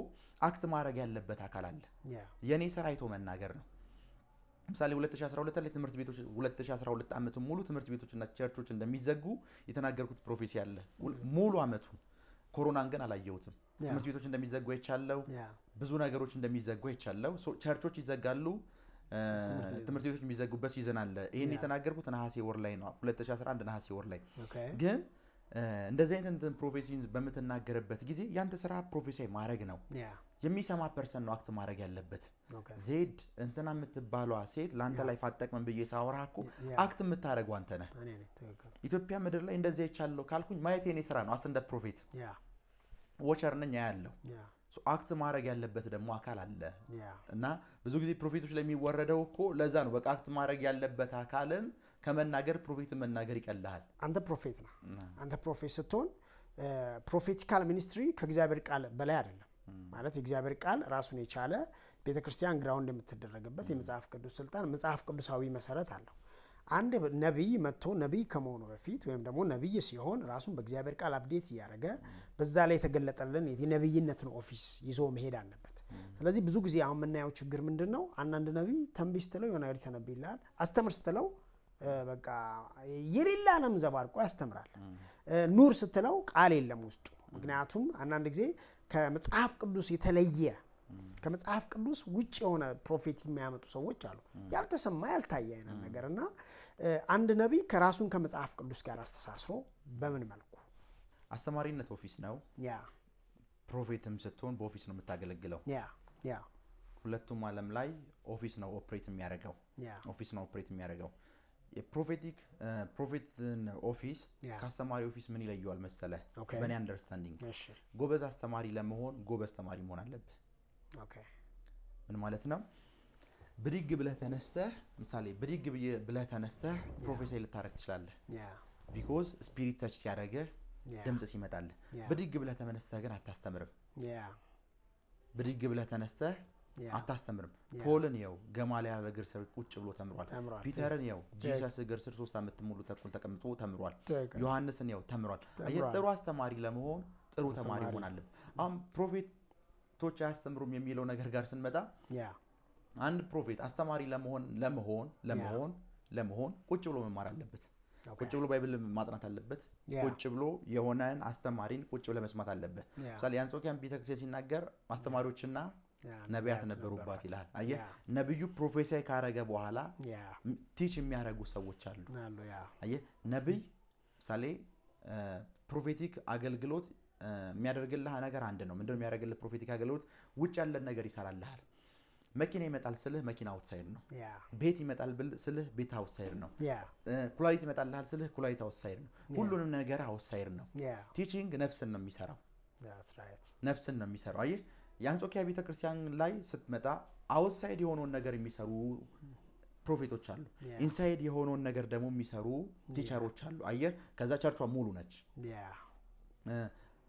A: act ማድረግ ያለበት አካል አለ። የእኔ ስራ አይቶ መናገር ነው። ምሳሌ 2012 ላይ ትምህርት ቤቶች 2012 ዓመቱን ሙሉ ትምህርት ቤቶችና ቸርቾች እንደሚዘጉ የተናገርኩት prophecy አለ ሙሉ ዓመቱን። ኮሮናን ግን አላየሁትም። ትምህርት ቤቶች እንደሚዘጉ አይቻለው።
B: ያ
A: ብዙ ነገሮች እንደሚዘጉ አይቻለው። so church ኦች ይዘጋሉ፣ ትምህርት ቤቶች የሚዘጉበት season አለ። ይህን የተናገርኩት ነሐሴ ወር ላይ ነው፣ 2011 ነሐሴ ወር ላይ ግን እንደዚህ አይነት እንትን prophecy ን በምትናገርበት ጊዜ ያንተ ስራ prophesy ማድረግ ነው። የሚሰማ person ነው act ማድረግ ያለበት። ዜድ እንትና የምትባሏ ሴት ለአንተ ላይ አትጠቅምም ብዬ ሳወራ እኮ act የምታደርገው አንተ ነህ። ኢትዮጵያ ምድር ላይ እንደዚህ አይቻለሁ ካልኩኝ ማየት የኔ ስራ ነው። as እንደ
B: prophet
A: watcher ነኝ ያለው act ማድረግ ያለበት ደግሞ አካል አለ። እና ብዙ ጊዜ prophet ኦች ላይ የሚወረደው እኮ ለዛ ነው። በቃ act ማድረግ ያለበት አካልን ከመናገር prophet ን መናገር ይቀልሃል።
B: አንተ prophet ነህ። አንተ prophet ስትሆን prophetical ministry ከእግዚአብሔር ቃል በላይ አይደለም። ማለት የእግዚአብሔር ቃል ራሱን የቻለ ቤተ ክርስቲያን ground የምትደረግበት የመጽሐፍ ቅዱስ ስልጣን መጽሐፍ ቅዱሳዊ መሰረት አለው አንድ ነቢይ መጥቶ ነቢይ ከመሆኑ በፊት ወይም ደግሞ ነቢይ ሲሆን ራሱን በእግዚአብሔር ቃል update እያደረገ በዛ ላይ የተገለጠልን የነቢይነትን office ይዞ መሄድ አለበት። ስለዚህ ብዙ ጊዜ አሁን የምናየው ችግር ምንድን ነው አንዳንድ ነቢይ ተንቢይ ስትለው የሆነ ነገር ይተነብይልሃል አስተምር ስትለው በቃ የሌላ ዓለም ዘባርቆ ያስተምራል። ኑር ስትለው ቃል የለም ውስጡ። ምክንያቱም አንዳንድ ጊዜ ከመጽሐፍ ቅዱስ የተለየ ከመጽሐፍ ቅዱስ ውጭ የሆነ prophecy የሚያመጡ ሰዎች አሉ። ያልተሰማ ያልታየ አይነት ነገር እና አንድ ነቢይ ከራሱን ከመጽሐፍ ቅዱስ ጋር አስተሳስሮ በምን መልኩ
A: አስተማሪነት office ነው።
B: ያ
A: prophet ም ስትሆን በ office ነው የምታገለግለው።
B: ያ ያ
A: ሁለቱም ዓለም ላይ office ነው operate የሚያደርገው
B: ያ
A: office ነው operate የሚያደርገው። የ prophetic prophet
B: ን office
A: ከአስተማሪ office ምን ይለየዋል መሰለህ?
B: Okay።
A: በእኔ understanding
B: እሺ
A: ጎበዝ አስተማሪ ለመሆን ጎበዝ ተማሪ መሆን አለብህ።
B: okay
A: ምን ማለት ነው? ብድግ ብለህ ተነስተህ ምሳሌ ብድግ ብለህ ተነስተህ prophesy ልታደርግ ትችላለህ። because spirit touch ሲያደርግህ
B: ያ
A: ድምፅ ሲመጣልህ። ብድግ ብለህ ተነስተህ ግን አታስተምርም። ብድግ ብለህ ተነስተህ አታስተምርም። ፖልን የው ገማልያል እግር ስር ቁጭ ብሎ ተምሯል። ፒተርን የው Jesus እግር ስር ሶስት ዓመት ሙሉ ተኩል ተቀምጦ ተምሯል። ዮሐንስን የው ተምሯል። ጥሩ አስተማሪ ለመሆን ጥሩ ተማሪ መሆን አለብህ። አሁን prophet ኦች አያስተምሩም የሚለው ነገር ጋር ስንመጣ አንድ prophet አስተማሪ ለመሆን ለመሆን ለመሆን ለመሆን ቁጭ ብሎ መማር አለበት። ቁጭ ብሎ Bible ማጥናት አለበት። ቁጭ ብሎ የሆነን አስተማሪን ቁጭ ብሎ መስማት አለበት። ምሳሌ የአንጾኪያን ቤተክርስቲያን ሲናገር አስተማሪዎችና ነቢያት ነበሩባት ይላል። አየህ ነቢዩ prophesy ካረገ በኋላ teach የሚያደርጉ ሰዎች አሉ። አየህ ነቢይ ምሳሌ prophetic አገልግሎት የሚያደርግልህ ነገር አንድ ነው። ምንድነው የሚያደርግልህ prophetic አገልግሎት? ውጭ ያለን ነገር ይሰራልሃል። መኪና ይመጣል ስልህ መኪና outside ነው። ቤት ይመጣል ብል ስልህ ቤት outside ነው። ኩላሊት ይመጣልሃል ስልህ ኩላሊት outside ነው። ሁሉንም ነገር outside ነው። teaching ነፍስን ነው የሚሰራው ነፍስን ነው የሚሰራው። አየህ የአንጾኪያ ቤተክርስቲያን ላይ ስትመጣ outside የሆነውን ነገር የሚሰሩ prophet ኦች
B: አሉ።.
A: inside የሆነውን ነገር ደግሞ የሚሰሩ teacher ኦች አሉ። አየህ ከዛ church ዋ ሙሉ ነች።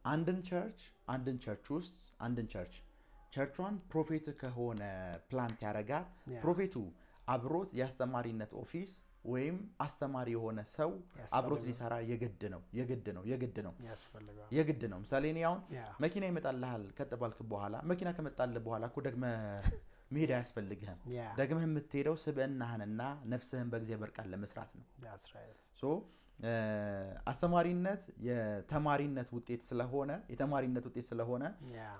A: አንድን church አንድን church ውስጥ አንድን church church ዋን prophet ከሆነ plant
B: Yeah.
A: prophet ኡ አብሮት የአስተማሪነት office ወይም አስተማሪ የሆነ ሰው አብሮት ሊሰራ የግድ ነው የግድ ነው የግድ ነው የግድ ነው። ምሳሌ እኔ አሁን መኪና ይመጣልሃል ከተባልክ በኋላ መኪና ከመጣልህ በኋላ እኮ ደግመህ መሄድ አያስፈልግህም። ደግመህ የምትሄደው ስብዕናህንና ነፍስህን በእግዚአብሔር ቃል ለመስራት ነው። አስተማሪነት የተማሪነት ውጤት ስለሆነ የተማሪነት ውጤት ስለሆነ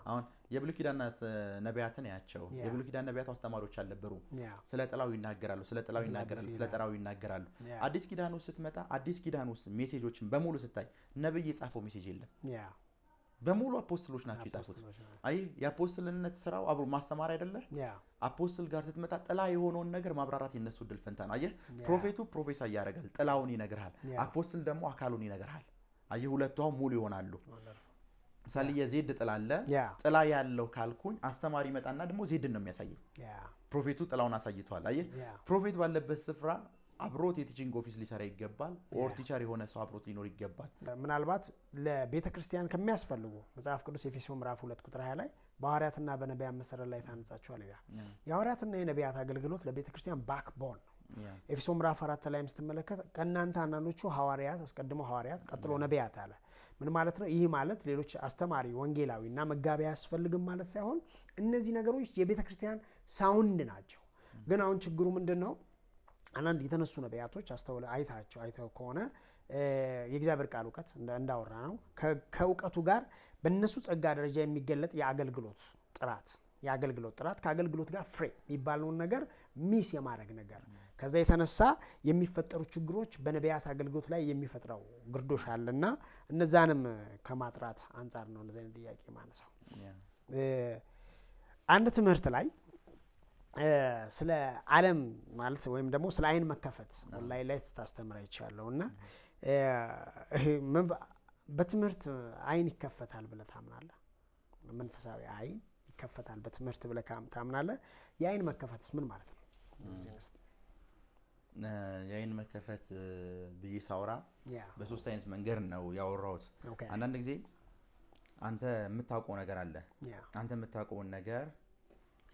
A: አሁን የብሉይ ኪዳን አስ- ነቢያትን ያቸው. የብሉይ ኪዳን ነቢያት አስተማሪዎች አልነበሩም። ስለ ጥላው ይናገራሉ፣ ስለ ጥላው ይናገራሉ፣
B: አዲስ
A: ስለ ጥላው ይናገራሉ። አዲስ ኪዳን ውስጥ ስትመጣ አዲስ ኪዳን ውስጥ message ኦችን በሙሉ ስታይ ነብይ የጻፈው message የለም። በሙሉ apostle ኦች ናቸው የጻፉት።
B: አይ የ
A: apostle ነት ስራው አብሮ ማስተማር አይደለ? apostle ጋር ስትመጣ ጥላ የሆነውን ነገር ማብራራት የነሱ እድል ፈንታ ነው። አየህ
B: prophet
A: ኡ prophesy ያደርጋል፣ ጥላውን ይነግርሃል። apostle ደግሞ አካሉን ይነግርሃል። አየህ ሁለቱ አሁን ሙሉ ይሆናሉ። ምሳሌ የዜድ ጥላ አለ። ጥላ ያለው ካልኩኝ አስተማሪ ይመጣና ደግሞ ዜድን ነው የሚያሳየኝ።
B: prophet
A: ኡ ጥላውን አሳይቷል። አየህ prophet ባለበት ስፍራ አብሮት የ teaching office ሊሰራ ይገባል።
B: or
A: teacher የሆነ ሰው አብሮት ሊኖር ይገባል።
B: ምናልባት ለቤተ ክርስቲያን ከሚያስፈልጉ መጽሐፍ ቅዱስ ኤፌሶን ምዕራፍ 2 ቁጥር 20 ላይ በሐዋርያትና በነቢያት መሰረት ላይ ታንጻችኋል ይላል። የሐዋርያትና የነቢያት አገልግሎት ለቤተ ክርስቲያን backbone ነው።
A: Yeah።
B: ኤፌሶን ምዕራፍ አራት ላይ ስትመለከት ከእናንተ አንዳንዶቹ ሐዋርያት አስቀድሞ ሐዋርያት ቀጥሎ ነቢያት አለ። ምን ማለት ነው? ይህ ማለት ሌሎች አስተማሪ ወንጌላዊ እና መጋቢ አያስፈልግም ማለት ሳይሆን እነዚህ ነገሮች የቤተ ክርስቲያን sound ናቸው። ግን አሁን ችግሩ ምንድን ነው? አንዳንድ የተነሱ ነቢያቶች አስተውለህ አይታቸው አይተው ከሆነ የእግዚአብሔር ቃል እውቀት እንዳወራ ነው። ከእውቀቱ ጋር በእነሱ ጸጋ ደረጃ የሚገለጥ የአገልግሎት ጥራት የአገልግሎት ጥራት ከአገልግሎት ጋር ፍሬ የሚባለውን ነገር miss የማድረግ ነገር። ከዛ የተነሳ የሚፈጠሩ ችግሮች በነቢያት አገልግሎት ላይ የሚፈጥረው ግርዶሽ አለና እነዛንም ከማጥራት አንጻር ነው እንደዚህ አይነት ጥያቄ ማነሳው። አንድ ትምህርት ላይ ስለ ዓለም ማለት ወይም ደግሞ ስለ አይን መከፈት ኦንላይን ላይ ስታስተምር አይቻለሁ እና በትምህርት አይን ይከፈታል ብለህ ታምናለህ? መንፈሳዊ አይን ይከፈታል በትምህርት ብለህ ታምናለህ? የአይን መከፈትስ ምን ማለት ነው?
A: የአይን መከፈት ብዬ ሳውራ በሶስት አይነት መንገድ ነው ያወራሁት። አንዳንድ ጊዜ አንተ የምታውቀው ነገር አለ። አንተ የምታውቀውን ነገር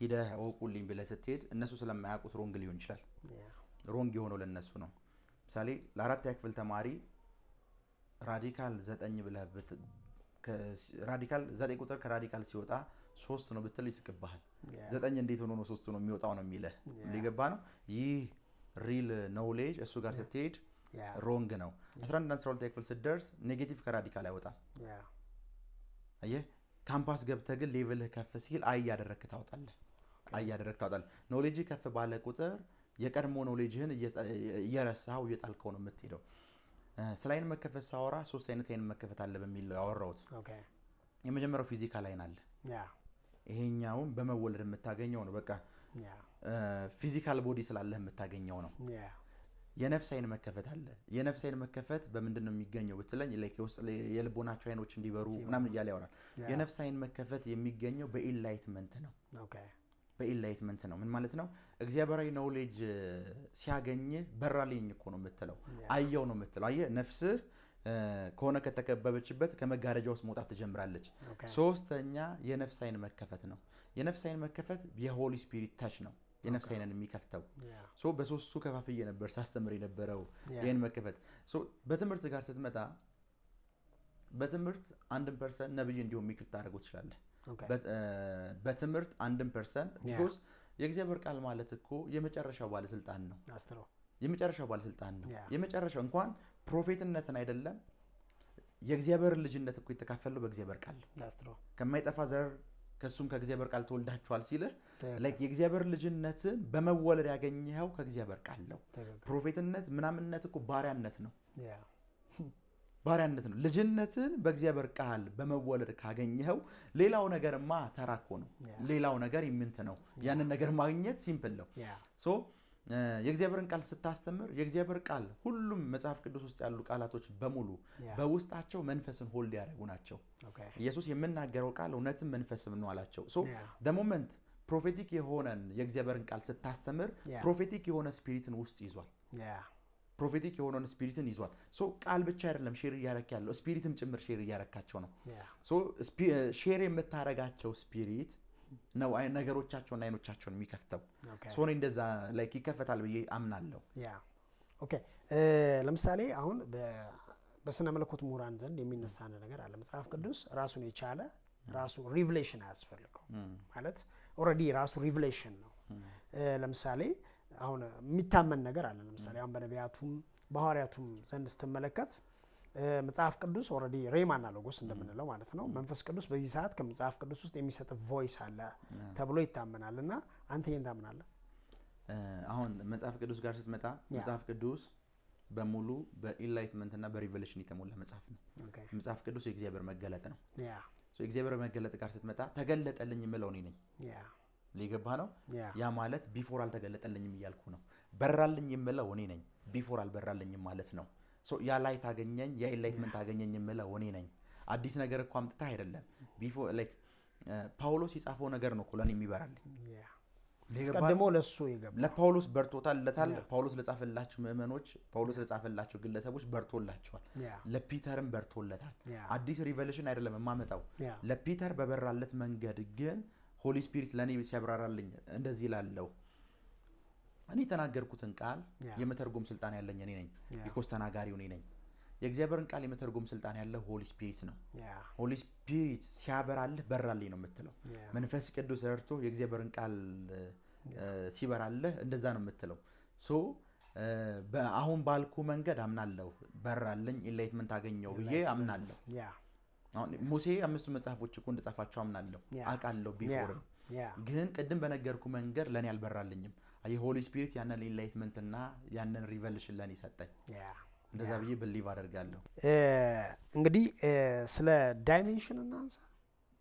A: ሂደህ እወቁልኝ ብለህ ስትሄድ እነሱ ስለማያውቁት wrong ሊሆን ይችላል። wrong የሆነው ለነሱ ነው። ምሳሌ ለአራተኛ ክፍል ተማሪ radical ዘጠኝ ብለህ radical ዘጠኝ ቁጥር ከ radical ሲወጣ ሶስት ነው ብትል ይስቅብሃል። ዘጠኝ እንዴት ሆኖ ነው ሶስት ነው የሚወጣው ነው የሚልህ ሊገባ ነው። ይህ real knowledge እሱ ጋር ስትሄድ wrong ነው። 11 እና 12 ክፍል ስትደርስ negative ከ radical
B: አይወጣም።
A: አየህ ካምፓስ ገብተህ ግን level ህ ከፍ ሲል i እያደረግክ ታወጣለህ። i እያደረግክ ታወጣለህ። knowledge ከፍ ባለ ቁጥር የቀድሞ knowledge ህን እየረሳኸው እየጣልከው ነው የምትሄደው። ስለ አይን መከፈት ሳወራ ሶስት አይነት አይን መከፈት አለ በሚል ያወራሁት። የመጀመሪያው physical አይን አለ።
B: ያ
A: ይሄኛውን በመወለድ የምታገኘው ነው። በቃ physical body ስላለህ የምታገኘው ነው። የነፍስ አይን መከፈት አለ። የነፍስ አይን መከፈት በምንድን ነው የሚገኘው ብትለኝ የልቦናቸው አይኖች እንዲበሩ ምናምን እያለ ያወራል። የነፍስ አይን መከፈት የሚገኘው በ enlightenment ነው።
B: በ
A: enlightenment ነው። ምን ማለት ነው? እግዚአብሔራዊ knowledge ሲያገኝ በራልኝ እኮ ነው የምትለው፣ አየው ነው የምትለው። አየህ ነፍስህ ከሆነ ከተከበበችበት ከመጋረጃ ውስጥ መውጣት ትጀምራለች። ሶስተኛ የነፍስ አይን መከፈት ነው። የነፍስ አይን መከፈት የ Holy Spirit touch ነው የነፍስ አይንን የሚከፍተው በሶስቱ ከፋፍዬ ነበር ሳስተምር የነበረው ይህን መከፈት so በትምህርት ጋር ስትመጣ በትምህርት አንድን person ነብይ እንዲሆን make ልታደርገው ትችላለህ። በትምህርት አንድን
B: person
A: because የእግዚአብሔር ቃል ማለት እኮ የመጨረሻው ባለስልጣን ነው። የመጨረሻው ባለስልጣን ነው። የመጨረሻው እንኳን prophet ነትን አይደለም የእግዚአብሔርን ልጅነት እኮ የተካፈለው በእግዚአብሔር ቃል ነው። ከማይጠፋ ዘር ከእሱም ከእግዚአብሔር ቃል ተወልዳችኋል ሲልህ like የእግዚአብሔር ልጅነትን በመወለድ ያገኘኸው ከእግዚአብሔር ቃል ነው።
B: prophet
A: ነት ምናምንነት እኮ ባሪያነት ነው። ባሪያነት ነው። ልጅነትን በእግዚአብሔር ቃል በመወለድ ካገኘኸው ሌላው ነገርማ ተራ እኮ ነው። ሌላው ነገር ኢምንት ነው። ያንን ነገር ማግኘት simple ነው። የእግዚአብሔርን ቃል ስታስተምር የእግዚአብሔር ቃል ሁሉም መጽሐፍ ቅዱስ ውስጥ ያሉ ቃላቶች በሙሉ በውስጣቸው መንፈስን hold ያደረጉ ናቸው። ኢየሱስ የምናገረው ቃል እውነትም መንፈስም ነው አላቸው።
B: the
A: moment prophetic የሆነን የእግዚአብሔርን ቃል ስታስተምር prophetic የሆነ spirit ን ውስጥ ይዟል። prophetic የሆነውን spirit ን ይዟል። so ቃል ብቻ አይደለም share እያረክ ያለው spirit ም ጭምር share እያረካቸው ነው። share የምታረጋቸው spirit ነው ነገሮቻቸውን አይኖቻቸውን የሚከፍተው።
B: okay
A: so እኔ እንደዛ like ይከፈታል ብዬ አምናለሁ።
B: okay ለምሳሌ አሁን በስነ መለኮት ምሁራን ዘንድ የሚነሳ አንድ ነገር አለ። መጽሐፍ ቅዱስ ራሱን የቻለ ራሱ revelation አያስፈልገው ማለት already ራሱ revelation ነው። እ፣ ለምሳሌ አሁን የሚታመን ነገር አለ። ለምሳሌ አሁን በነቢያቱም በሐዋርያቱም ዘንድ ስትመለከት መጽሐፍ ቅዱስ already rhema ና logos እንደምንለው ማለት ነው። መንፈስ ቅዱስ በዚህ ሰዓት ከመጽሐፍ ቅዱስ ውስጥ የሚሰጥ voice አለ ተብሎ ይታመናል። እና አንተ ይህን ታምናለህ?
A: አሁን መጽሐፍ ቅዱስ ጋር ስትመጣ መጽሐፍ ቅዱስ በሙሉ በ enlightenment እና በ revelation የተሞላ መጽሐፍ ነው።
B: okay
A: መጽሐፍ ቅዱስ የእግዚአብሔር መገለጥ ነው። የእግዚአብሔር መገለጥ ጋር ስትመጣ ተገለጠልኝ የምለው እኔ ነኝ። ሊገባ ነው።
B: ያ
A: ማለት before አልተገለጠልኝም እያልኩ ነው። በራልኝ የምለው እኔ ነኝ። before አልበራልኝም ማለት ነው። ያ light አገኘኝ፣ ያ enlightenment አገኘኝ የምለው እኔ ነኝ። አዲስ ነገር እኮ አምጥታ አይደለም። before like ጳውሎስ የጻፈው ነገር ነው እኮ ለእኔ የሚበራልኝ።
B: ቀድሞ ለሱ የገባ
A: ለጳውሎስ በርቶታለታል። ጳውሎስ ለጻፈላቸው ምዕመኖች፣ ጳውሎስ ለጻፈላቸው ግለሰቦች በርቶላቸዋል። ለፒተርም በርቶለታል። አዲስ revelation አይደለም የማመጣው። ለፒተር በበራለት መንገድ ግን Holy Spirit ለእኔ ሲያብራራልኝ እንደዚህ ላለው እኔ የተናገርኩትን ቃል የመተርጎም ስልጣን ያለኝ እኔ ነኝ።
B: yeah።
A: because ተናጋሪው እኔ ነኝ። የእግዚአብሔርን ቃል የመተርጎም ስልጣን ያለው Holy Spirit ነው። Holy Spirit ሲያበራልህ በራልኝ ነው የምትለው። መንፈስ ቅዱስ ረድቶ የእግዚአብሔርን ቃል ሲበራልህ እንደዛ ነው የምትለው። so እ፣ በአሁን ባልኩ መንገድ አምናለሁ። በራልኝ enlightenment አገኘው ብዬ አምናለሁ። አሁን ሙሴ አምስቱ መጽሐፎች እኮ እንደጻፋቸው አምናለሁ አውቃለሁ። before
B: ም
A: ግን ቅድም በነገርኩ መንገድ ለእኔ አልበራልኝም። የ Holy Spirit ያንን enlightenment እና ያንን revelation ለእኔ ሰጠኝ።
B: yeah
A: እንደዛ ብዬ believe አደርጋለሁ።
B: እንግዲህ ስለ dimension እናንሳ።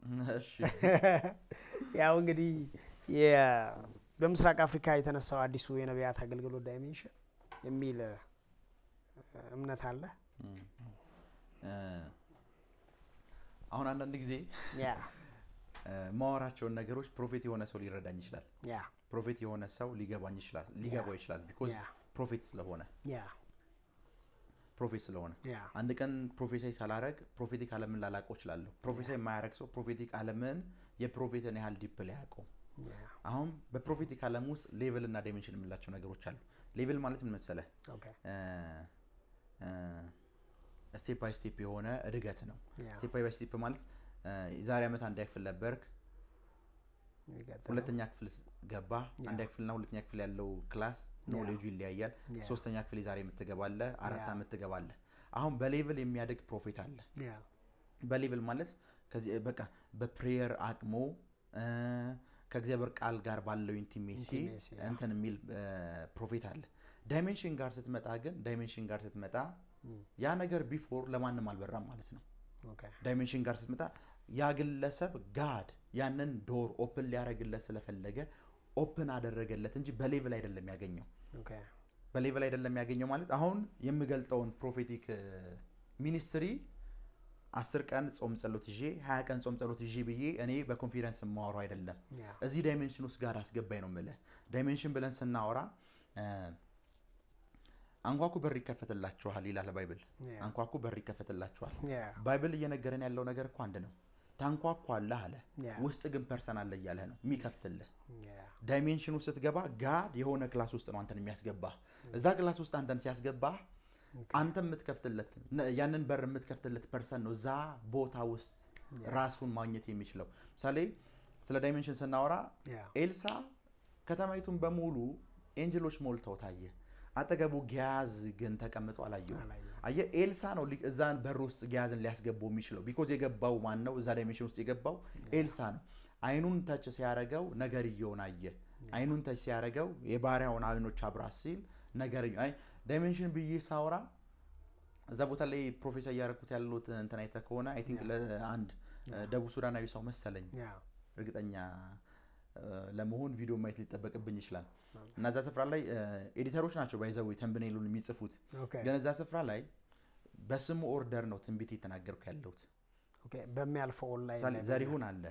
B: ያው እንግዲህ በምስራቅ አፍሪካ የተነሳው አዲሱ የነቢያት አገልግሎት dimension የሚል እምነት አለ።
A: አሁን አንዳንድ ጊዜ ማወራቸውን ነገሮች prophet የሆነ ሰው ሊረዳኝ ይችላል።
B: yeah
A: prophet የሆነ ሰው ሊገባኝ ይችላል ሊገባው ይችላል።
B: because
A: prophet ስለሆነ
B: yeah
A: prophet ስለሆነ አንድ ቀን prophesy ሳላረግ prophetic ዓለምን ላላውቀው እችላለሁ። prophesy የማያረግ ሰው prophetic ዓለምን የ prophet ን ያህል deep
B: ላያውቀው። yeah
A: አሁን በ prophetic ዓለም ውስጥ level እና dimension የምንላቸው ነገሮች አሉ። level ማለት ምን መሰለህ? step by step የሆነ እድገት ነው። step by step ማለት የዛሬ ዓመት አንድ ክፍል ነበርክ፣ ሁለተኛ ክፍል ገባ። አንድ ክፍልና ሁለተኛ ክፍል ያለው class knowledge ኡ
B: ይለያያል።
A: ሶስተኛ ክፍል የዛሬ የምትገባለህ፣ አራት ዓመት ትገባለህ። አሁን በ level የሚያድግ prophet አለ።
B: በ
A: level ማለት ከዚህ በቃ በ prayer አቅሞ ከእግዚአብሔር ቃል ጋር ባለው
B: intimacy
A: እንትን የሚል prophet አለ። dimension ጋር ስትመጣ ግን dimension ጋር ስትመጣ ያ ነገር before ለማንም አልበራም ማለት ነው። dimension ጋር ስትመጣ ያ ግለሰብ God ያንን door open ሊያደርግለት ስለፈለገ open አደረገለት እንጂ በ level አይደለም ያገኘው።
B: በ
A: level አይደለም ያገኘው ማለት አሁን የምገልጠውን prophetic ministry አስር ቀን ጾም ጸሎት ይዤ ሀያ ቀን ጾም ጸሎት ይዤ ብዬ እኔ በ confidence የማወራው አይደለም። እዚህ dimension ውስጥ ጋር አስገባኝ ነው የምልህ። dimension ብለን ስናወራ አንኳኩ በር ይከፈትላችኋል ይላል
B: Bible።
A: አንኳኩ በር ይከፈትላችኋል። Bible እየነገረን ያለው ነገር እኮ አንድ ነው። ታንኳኳለህ አለ፣ ውስጥ ግን person አለ እያለህ ነው የሚከፍትልህ። ውስጥ ስትገባ God የሆነ class ውስጥ ነው አንተን የሚያስገባህ። እዛ class ውስጥ አንተን ሲያስገባህ አንተ የምትከፍትለት ያንን በር የምትከፍትለት person ነው እዛ ቦታ ውስጥ ራሱን ማግኘት የሚችለው። ምሳሌ ስለ dimension ስናወራ ኤልሳ ከተማይቱን በሙሉ angel ኦች ሞልተው ታየ። አጠገቡ ጊያዝ ግን ተቀምጦ አላየው።
B: አላየሁም።
A: አየህ ኤልሳ ነው እዛን በር ውስጥ ጊያዝን ሊያስገባው የሚችለው because የገባው ማን ነው? እዛ dimension ውስጥ የገባው ኤልሳ ነው። አይኑን touch ሲያረገው ነገርየውን አየ። አይኑን touch ሲያረገው የባሪያውን አይኖች አብራ ሲል ነገርየው high dimension ብዬ ሳውራ እዛ ቦታ ላይ prophesy እያደረኩት ያሉት እንትን አይተህ ከሆነ I think ለአንድ ደቡብ ሱዳናዊ ሰው መሰለኝ እርግጠኛ ለመሆን ቪዲዮ ማየት ሊጠበቅብኝ ይችላል። እና እዛ ስፍራ ላይ ኤዲተሮች ናቸው by the way
B: thumbnail ኡን የሚጽፉት።
A: ግን እዛ ስፍራ ላይ በስሙ order ነው ትንቢት የተናገርኩ ያለሁት።
B: በሚያልፈው ኦንላይን
A: ዘሪሁን አለ።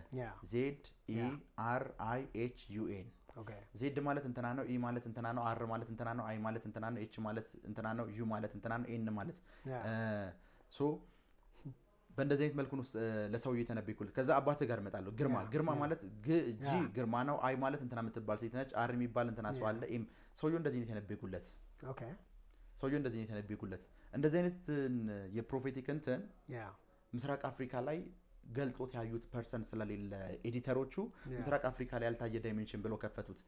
A: Z E R I H U N
B: okay።
A: Z ማለት እንትና ነው፣ E ማለት እንትና ነው፣ R ማለት እንትና ነው፣ I ማለት እንትና ነው፣ H ማለት እንትና ነው፣ U ማለት እንትና ነው፣ N ማለት so በእንደዚህ አይነት መልኩ ውስጥ ለሰውዬ የተነበይኩለት። ከዛ አባትህ ጋር እመጣለሁ። ግርማ ግርማ ማለት ግ-
B: G
A: ግርማ ነው። I ማለት እንትና የምትባል ሴት ነች። R የሚባል እንትና ሰው አለ። M ሰውየው እንደዚህ ነው የተነበይኩለት። okay እንደዚህ ነው የተነበይኩለት። እንደዚህ አይነት የ prophetic
B: እንትን
A: ምስራቅ አፍሪካ ላይ ገልጦት ያዩት person ስለሌለ ኤዲተሮቹ ምስራቅ አፍሪካ ላይ ያልታየ dimension ብለው ከፈቱት፣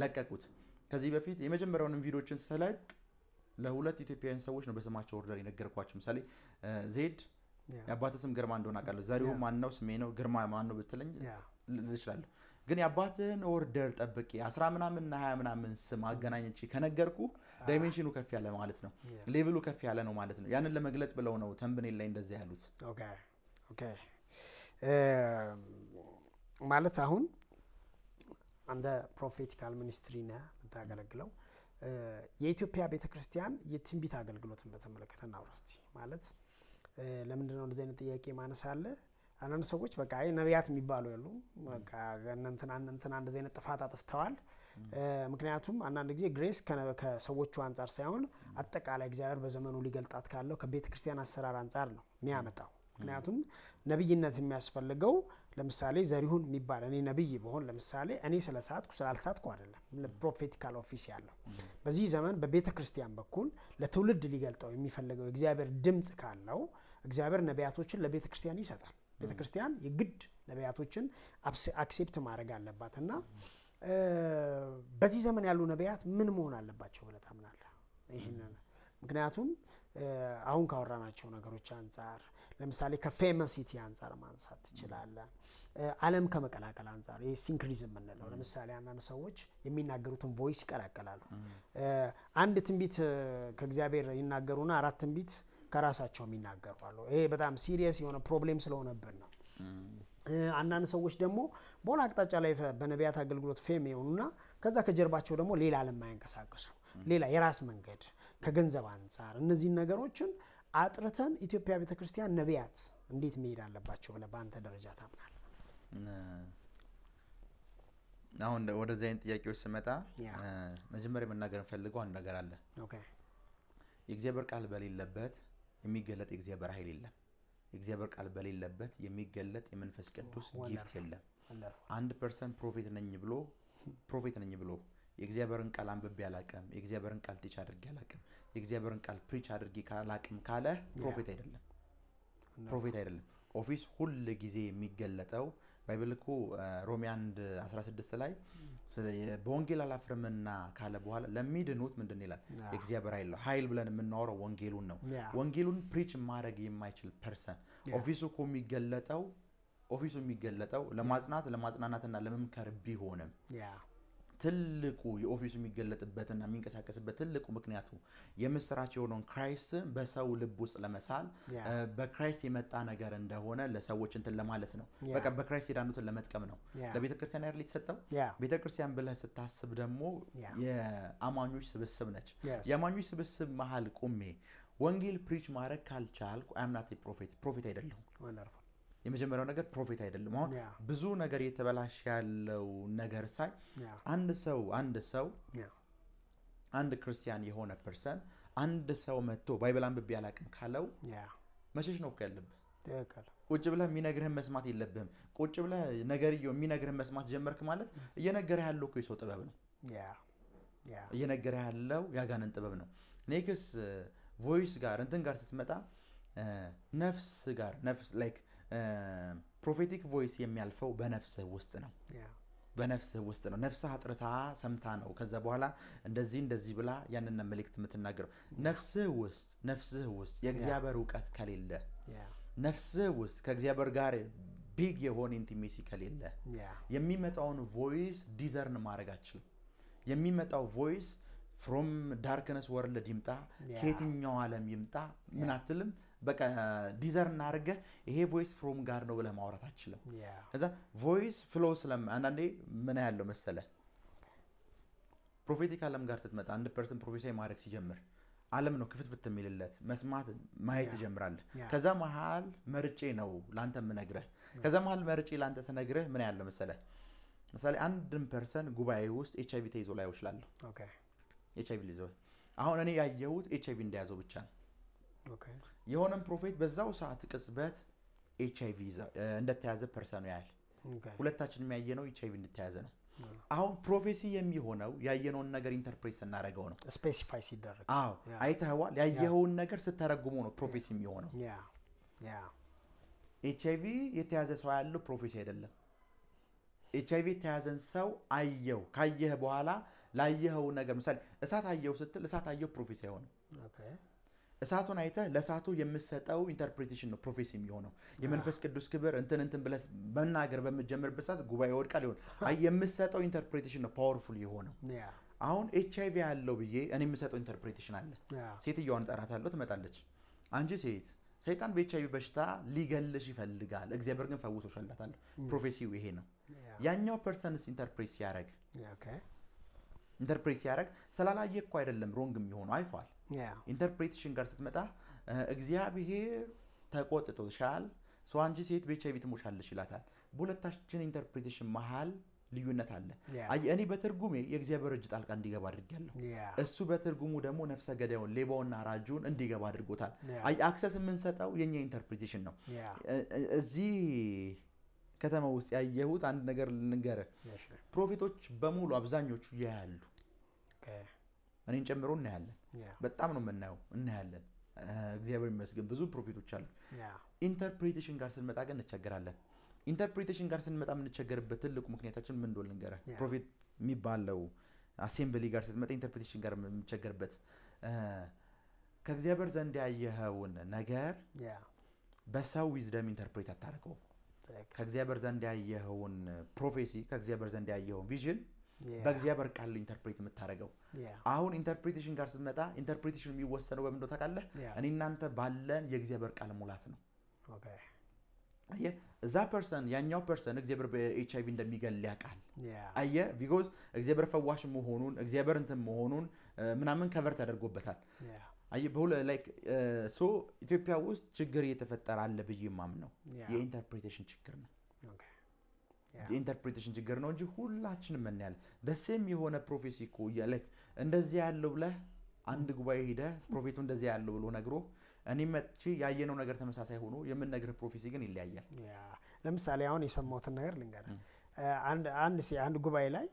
A: ለቀቁት። ከዚህ በፊት የመጀመሪያውንም ቪዲዮችን ስለቅ ለሁለት ኢትዮጵያውያን ሰዎች ነው በስማቸው order የነገርኳቸው። ምሳሌ
B: Z
A: የአባት ስም ግርማ እንደሆነ አውቃለሁ። ዘሪሁን
B: yeah።
A: ማን ነው? ስሜ ነው። ግርማ ማን ነው ብትለኝ እችላለሁ። ግን የአባትህን order ጠብቄ አስራ ምናምን እና ሀያ ምናምን ስም አገናኝቼ ከነገርኩ dimension ኡ ከፍ ያለ ማለት ነው።
B: level
A: ኡ ከፍ ያለ ነው ማለት ነው። ያንን ለመግለጽ ብለው ነው thumbnail ላይ እንደዚህ ያሉት።
B: okay okay እ፣ ማለት አሁን አንተ prophetical ministry ነህ የምታገለግለው እ፣ የኢትዮጵያ ቤተ ክርስቲያን የትንቢት አገልግሎትን በተመለከተ እናውራ እስቲ። ማለት ለምንድን ነው እንደዚህ አይነት ጥያቄ ማነሳለ? አንዳንድ ሰዎች በቃ አይ ነቢያት የሚባሉ ያሉ በቃ እንትና እንትና እንደዚህ አይነት ጥፋት አጥፍተዋል። ምክንያቱም አንዳንድ ጊዜ grace ከሰዎቹ አንጻር ሳይሆን አጠቃላይ እግዚአብሔር በዘመኑ ሊገልጣት ካለው ከቤተ ክርስቲያን አሰራር አንጻር ነው የሚያመጣው። ምክንያቱም ነቢይነት የሚያስፈልገው ለምሳሌ ዘሪሁን የሚባል እኔ ነቢይ ብሆን ለምሳሌ እኔ ስለ ሳትኩ ስላልሳትኩ አይደለም prophetical office ያለው በዚህ ዘመን በቤተ ክርስቲያን በኩል ለትውልድ ሊገልጠው የሚፈልገው የእግዚአብሔር ድምፅ ካለው እግዚአብሔር ነቢያቶችን ለቤተ ክርስቲያን ይሰጣል። ቤተ ክርስቲያን የግድ ነቢያቶችን accept ማድረግ አለባት እና በዚህ ዘመን ያሉ ነቢያት ምን መሆን አለባቸው ብለህ ታምናለህ? ይህንን ምክንያቱም አሁን ካወራናቸው ነገሮች አንጻር ለምሳሌ ከ famousity አንጻር ማንሳት ትችላለህ። ዓለም ከመቀላቀል አንጻር ይህ syncretism የምንለው ለምሳሌ አንዳንድ ሰዎች የሚናገሩትን voice ይቀላቀላሉ። አንድ ትንቢት ከእግዚአብሔር ይናገሩና አራት ትንቢት ከራሳቸው የሚናገሩ አሉ። ይሄ በጣም serious የሆነ problem ስለሆነብን ነው። አንዳንድ ሰዎች ደግሞ በሆነ አቅጣጫ ላይ በነቢያት አገልግሎት fame የሆኑና ከዛ ከጀርባቸው ደግሞ ሌላ ዓለም የሚያንቀሳቅሱ ሌላ የራስ መንገድ ከገንዘብ አንጻር እነዚህን ነገሮችን አጥርተን ኢትዮጵያ ቤተ ክርስቲያን ነቢያት እንዴት መሄድ አለባቸው ብለህ በአንተ ደረጃ ታምናለህ?
A: አሁን ወደዚህ አይነት ጥያቄዎች ስመጣ መጀመሪያ መናገር የምፈልገው አንድ ነገር አለ።
B: okay
A: የእግዚአብሔር ቃል በሌለበት የሚገለጥ የእግዚአብሔር ኃይል የለም። የእግዚአብሔር ቃል በሌለበት የሚገለጥ የመንፈስ ቅዱስ
B: gift
A: የለም። አንድ person prophet ነኝ ብሎ prophet ነኝ ብሎ የእግዚአብሔርን ቃል አንብቤ አላቅም፣ የእግዚአብሔርን ቃል teach አድርጌ አላቅም፣ የእግዚአብሔርን ቃል preach አድርጌ ካላቅም ካለ prophet አይደለም። prophet አይደለም። office ሁል ጊዜ የሚገለጠው Bible እኮ ሮሜ 1 16 ላይ በወንጌል አላፍርምና ካለ በኋላ ለሚድኑት ምንድን ይላል? የእግዚአብሔር ኃይል ነው። ኃይል ብለን የምናወራው ወንጌሉን ነው። ወንጌሉን preach ማድረግ የማይችል person office ኡ እኮ የሚገለጠው office ኡ የሚገለጠው ለማጽናት ለማጽናናትና ለመምከር ቢሆንም ትልቁ የ office ኡ የሚገለጥበትና የሚንቀሳቀስበት ትልቁ ምክንያቱ የምስራች የሆነውን Christ በሰው ልብ ውስጥ ለመሳል በ Christ የመጣ ነገር እንደሆነ ለሰዎች እንትን ለማለት ነው። በቃ በ Christ የዳኑትን ለመጥቀም ነው።
B: yeah።
A: ለቤተ ክርስቲያን አይደል የተሰጠው?
B: ያ
A: ቤተ ክርስቲያን ብለህ ስታስብ ደግሞ የአማኞች ስብስብ ነች።. የአማኞች ስብስብ መሀል ቁሜ ወንጌል preach ማድረግ ካልቻልኩ am not prophet prophet
B: አይደለሁም።
A: የመጀመሪያው ነገር prophet አይደለም። አሁን ብዙ ነገር የተበላሸ ያለው ነገር ሳይ አንድ ሰው አንድ ሰው አንድ ክርስቲያን የሆነ person አንድ ሰው መጥቶ Bible አንብቤ አላቅም ካለው መሸሽ ነው እኮ ያለብህ። ቁጭ ብለህ የሚነግርህን መስማት የለብህም። ቁጭ ብለህ ነገርየው የሚነግርህን መስማት ጀመርክ ማለት እየነገረህ ያለው እኮ የሰው ጥበብ ነው። እየነገረ ያለው የአጋንንት ጥበብ ነው። next voice ጋር እንትን ጋር ስትመጣ ነፍስ ጋር ነፍስ like prophetic voice የሚያልፈው በነፍስህ ውስጥ ነው። በነፍስህ ውስጥ ነው። ነፍስህ አጥርታ ሰምታ ነው። ከዛ በኋላ እንደዚህ እንደዚህ ብላ ያንን መልእክት የምትናገረው ነፍስህ ውስጥ ነፍስህ ውስጥ የእግዚአብሔር እውቀት ከሌለ ነፍስህ ውስጥ ከእግዚአብሔር ጋር big የሆነ intimacy ከሌለ የሚመጣውን voice discern ማድረግ አትችልም። የሚመጣው voice from darkness world ይምጣ. ከየትኛው ዓለም ይምጣ ምን አትልም። በቃ discern አድርገህ ይሄ voice from God ነው ብለህ ማውራት
B: አትችልም።
A: ከዛ voice flow ስለም አንዳንዴ ምን ያለው መሰለ prophetic ዓለም ጋር ስትመጣ አንድ person prophesy ማድረግ ሲጀምር ዓለም ነው ክፍትፍት የሚልለት መስማት ማየት. ትጀምራለህ።. ከዛ መሀል መርጬ ነው ለአንተ የምነግረህ። ከዛ መሀል መርጬ ለአንተ ስነግርህ ምን ያለው መሰለ ምሳሌ አንድን person ጉባኤ ውስጥ ኤች አይቪ ተይዞ ላይ እችላለሁ
B: okay
A: ኤች አይቪ ሊይዘው አሁን እኔ ያየሁት ኤች አይቪ እንደያዘው ብቻ ነው። የሆነም prophet በዛው ሰዓት ቅጽበት ኤች አይቪ እንደተያዘ person ኡ
B: ያህል
A: ሁለታችንም ያየነው ኤች አይቪ እንደተያዘ ነው። አሁን prophecy የሚሆነው ያየነውን ነገር interpret ስናደርገው ነው።
B: specify ሲደረግ
A: አዎ አይተኸዋል። ያየኸውን ነገር ስተረጉሙ ነው prophecy የሚሆነው። ኤች አይቪ የተያዘ ሰው ያለው prophecy አይደለም። ኤች አይቪ የተያዘን ሰው አየው። ካየህ በኋላ ላየኸው ነገር ምሳሌ እሳት አየው ስትል እሳት አየው prophecy አይሆንም። እሳቱን አይተህ ለእሳቱ የምሰጠው interpretation ነው prophecy የሚሆነው። የመንፈስ ቅዱስ ክብር እንትን እንትን ብለህ መናገር በምትጀምርበት ሰዓት ጉባኤ ወድቃል ይሆን አይ የምሰጠው interpretation ነው powerful የሆነው። አሁን ኤች አይቪ ያለው ብዬ እኔ የምሰጠው interpretation አለ። ሴትዮዋን እጠራታለሁ፣ ትመጣለች። አንቺ ሴት ሰይጣን በኤች አይቪ በሽታ ሊገልሽ ይፈልጋል፣ እግዚአብሔር ግን ፈውሶሻላታለሁ። prophecy ው ይሄ ነው። ያኛው persons interpret ሲያደርግ
B: okay
A: interpret ሲያደርግ ስላላየ እኮ አይደለም wrong የሚሆነው አይቷል። interpretation ጋር ስትመጣ እግዚአብሔር ተቆጥቶሻል፣ ሰው አንቺ ሴት በኤች አይቪ ትሞሻለሽ ይላታል። በሁለታችን interpretation መሀል ልዩነት አለ። እኔ በትርጉሜ የእግዚአብሔር እጅ ጣልቃ እንዲገባ አድርጌያለሁ። እሱ በትርጉሙ ደግሞ ነፍሰ ገዳዩን ሌባውና አራጁን እንዲገባ አድርጎታል። አይ access የምንሰጠው የኛ interpretation ነው። እዚህ ከተማ ውስጥ ያየሁት አንድ ነገር ልንገርህ።
B: እሺ
A: prophet ኦች በሙሉ አብዛኞቹ ያያሉ፣ እኔን ጨምሮ እናያለን። በጣም ነው የምናየው፣ እናያለን። እግዚአብሔር ይመስገን ብዙ prophet ኦች
B: አሉ።
A: interpretation ጋር ስንመጣ ግን እንቸገራለን። interpretation ጋር ስንመጣ የምንቸገርበት ትልቁ ምክንያታችን ምን እንደሆነ ልንገርህ። prophet የሚባለው assembly ጋር ስትመጣ interpretation ጋር የምንቸገርበት ከእግዚአብሔር ዘንድ ያየኸውን ነገር በሰው wisdom interpret አታደርገውም። ከእግዚአብሔር ዘንድ ያየኸውን prophecy ከእግዚአብሔር ዘንድ ያየኸውን
B: vision
A: በእግዚአብሔር ቃል interpret የምታደርገው። አሁን interpretation ጋር ስትመጣ interpretation የሚወሰነው በምን እንደሆነ ታውቃለህ? እኔ እናንተ ባለን የእግዚአብሔር ቃል ሙላት ነው። አየህ? እዛ person ያኛው person እግዚአብሔር በኤች አይቪ እንደሚገል ያውቃል።
B: ያ
A: አየህ? because እግዚአብሔር ፈዋሽ መሆኑን እግዚአብሔር እንትን መሆኑን ምናምን cover ተደርጎበታል።
B: ያ
A: አየህ? በሁለ like so ኢትዮጵያ ውስጥ ችግር እየተፈጠረ አለ ብዬ ማምነው
B: ያ
A: የ interpretation ችግር ነው።
B: የ
A: interpretation ችግር ነው እንጂ ሁላችንም እናያለን። the same የሆነ prophecy እኮ like እንደዚህ ያለው ብለህ አንድ ጉባኤ ሄደህ prophet ኡ እንደዚህ ያለው ብሎ ነግሮ እኔ መጥቼ ያየነው ነገር ተመሳሳይ ሆኖ የምነግርህ prophecy ግን ይለያያል።
B: ያ ለምሳሌ አሁን የሰማሁትን ነገር ልንገርህ። አንድ ጉባኤ ላይ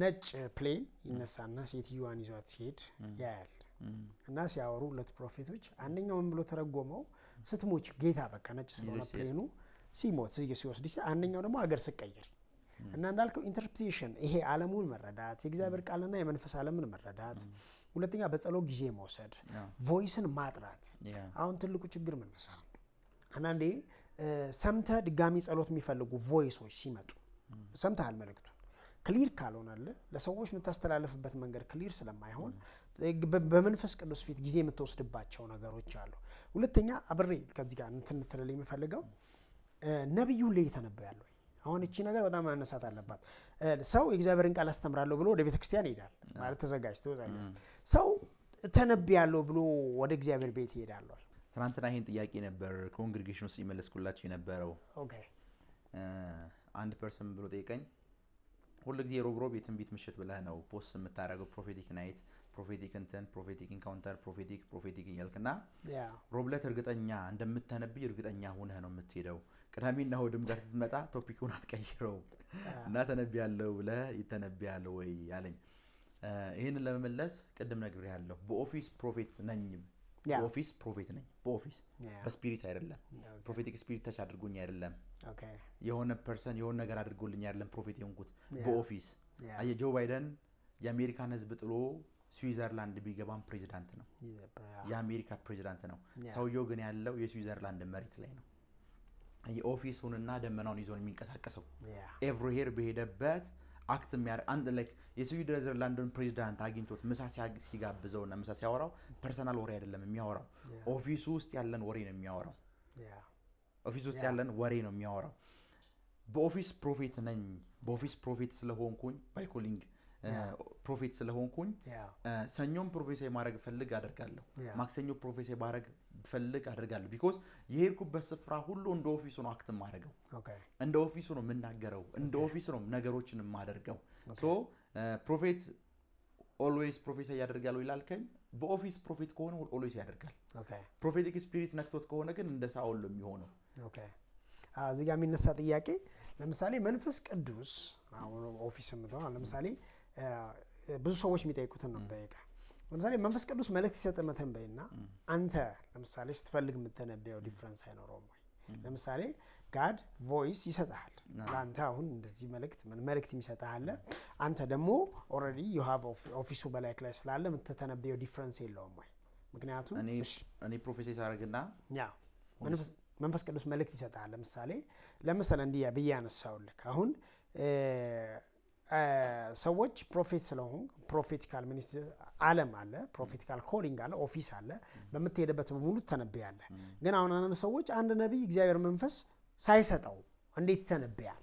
B: ነጭ plane ይነሳና ሴትዮዋን ይዟት ሲሄድ ያያል። እና ሲያወሩ ሁለት prophet ኦች አንደኛው ምን ብሎ ተረጎመው ስትሞች ጌታ በቃ ነጭ ስለሆነ
A: plane
B: ኡ ሲሞት ሲወስድ አንደኛው ደግሞ አገር ስቀይር። እና እንዳልከው interpretation ይሄ ዓለሙን መረዳት የእግዚአብሔር ቃልና የመንፈስ ዓለምን መረዳት፣ ሁለተኛ በጸሎት ጊዜ መውሰድ፣
A: voice
B: ን ማጥራት። አሁን ትልቁ ችግር ምን መሰለህ? አንዳንዴ ሰምተህ ድጋሚ ጸሎት የሚፈልጉ voice ኦች ሲመጡ ሰምተሃል መልእክቱን clear ካልሆነልህ ለሰዎች የምታስተላልፍበት መንገድ clear ስለማይሆን በመንፈስ ቅዱስ ፊት ጊዜ የምትወስድባቸው ነገሮች አሉ። ሁለተኛ አብሬ ከዚህ ጋር እንትን ልትልልኝ የሚፈልገው ነቢዩ ሁሌ እየተነበያለ ወይ? አሁን እቺ ነገር በጣም መነሳት አለባት። ሰው የእግዚአብሔርን ቃል አስተምራለሁ ብሎ ወደ ቤተ ክርስቲያን ይሄዳል ማለት ተዘጋጅቶ ሰው ተነብያለሁ ብሎ ወደ እግዚአብሔር ቤት ይሄዳል።
A: ትናንትና ይህን ጥያቄ ነበር congregation ውስጥ የመለስኩላቸው የነበረው። አንድ person ብሎ ጠይቀኝ ሁሉ ጊዜ ሮብ ሮብ የትንቢት ምሽት ብለህ ነው post የምታደርገው prophetic night፣ prophetic እንትን፣ prophetic encounter፣ prophetic prophetic እያልክና ሮብለት እርግጠኛ እንደምተነብይ እርግጠኛ ሁነህ ነው የምትሄደው። ቅዳሜና እሑድም ጋር ስትመጣ topic ኡን አትቀይረው እና ተነብያለሁ ብለህ ይተነብያለሁ ወይ አለኝ። ይህንን ለመመለስ ቅድም ነግሬሃለሁ። በ office prophet ነኝ።
B: በ
A: office prophet ነኝ። በ
B: office
A: በ spirit አይደለም። prophetic spirit touch አድርጎኝ አይደለም። የሆነ person የሆነ ነገር አድርጎልኝ አይደለም prophet የሆንኩት በ
B: office
A: አየህ ጆ ባይደን የአሜሪካን ሕዝብ ጥሎ ስዊዘርላንድ ቢገባም ፕሬዚዳንት ነው። የአሜሪካ ፕሬዚዳንት ነው። ሰውየው ግን ያለው የስዊዘርላንድ መሬት ላይ ነው። የ office ኡንና ደመናውን ይዞ ነው የሚንቀሳቀሰው። everywhere በሄደበት act የሚያደርግ አንድ like የስዊዘርላንድን ፕሬዚዳንት አግኝቶት ምሳ ሲጋብዘው እና ምሳ ሲያወራው personal ወሬ አይደለም የሚያወራው፣ office ኡ ውስጥ ያለን ወሬ ነው የሚያወራው። office ውስጥ ያለን ወሬ ነው የሚያወራው። በ office prophet ነኝ። በ office prophet ስለሆንኩኝ by calling
B: prophet
A: ስለሆንኩኝ ሰኞም prophesy ማድረግ ፈልግ አደርጋለሁ። ማክሰኞ prophesy ባረግ ብፈልግ አደርጋለሁ። because የሄድኩበት ስፍራ ሁሉ እንደ office ኡ ነው act
B: okay
A: እንደ office ኡ ነው የምናገረው፣ እንደ office ኡ ነው ነገሮችን የማደርገው። so prophet always prophesy ያደርጋል ወይ ላልከኝ፣ በ office prophet ከሆነ always ያደርጋል። prophetic spirit ነክቶት ከሆነ ግን እንደ ሳኦል ነው የሚሆነው።
B: እዚህ የሚነሳ ጥያቄ ለምሳሌ መንፈስ ቅዱስ አሁን office የምትለው አሁን ለምሳሌ ብዙ ሰዎች የሚጠይቁትን ነው የምጠይቀህ። ለምሳሌ መንፈስ ቅዱስ መልእክት ሲሰጥ መተንበይና አንተ ለምሳሌ ስትፈልግ የምትተነበየው difference አይኖረውም ወይ? ለምሳሌ God voice ይሰጥሃል። ለአንተ አሁን እንደዚህ መልእክት ምን መልእክት የሚሰጥህ አንተ ደግሞ already you have office ኡ በ life ላይ ስላለ የምትተነበየው difference የለውም ወይ? ምክንያቱም
A: እኔ prophesy ሳደርግና
B: መንፈስ- መንፈስ ቅዱስ መልእክት ይሰጣል። ለምሳሌ ለምሳሌ እንዲህ ብዬ ያነሳውልክ አሁን ሰዎች prophet ስለሆኑ prophetical ministry አለም አለ፣ prophetical calling አለ፣ office አለ። በምትሄድበት በሙሉ ትተነብያለህ። ግን አሁን አንዳንድ ሰዎች አንድ ነቢይ እግዚአብሔር መንፈስ ሳይሰጠው እንዴት ይተነብያል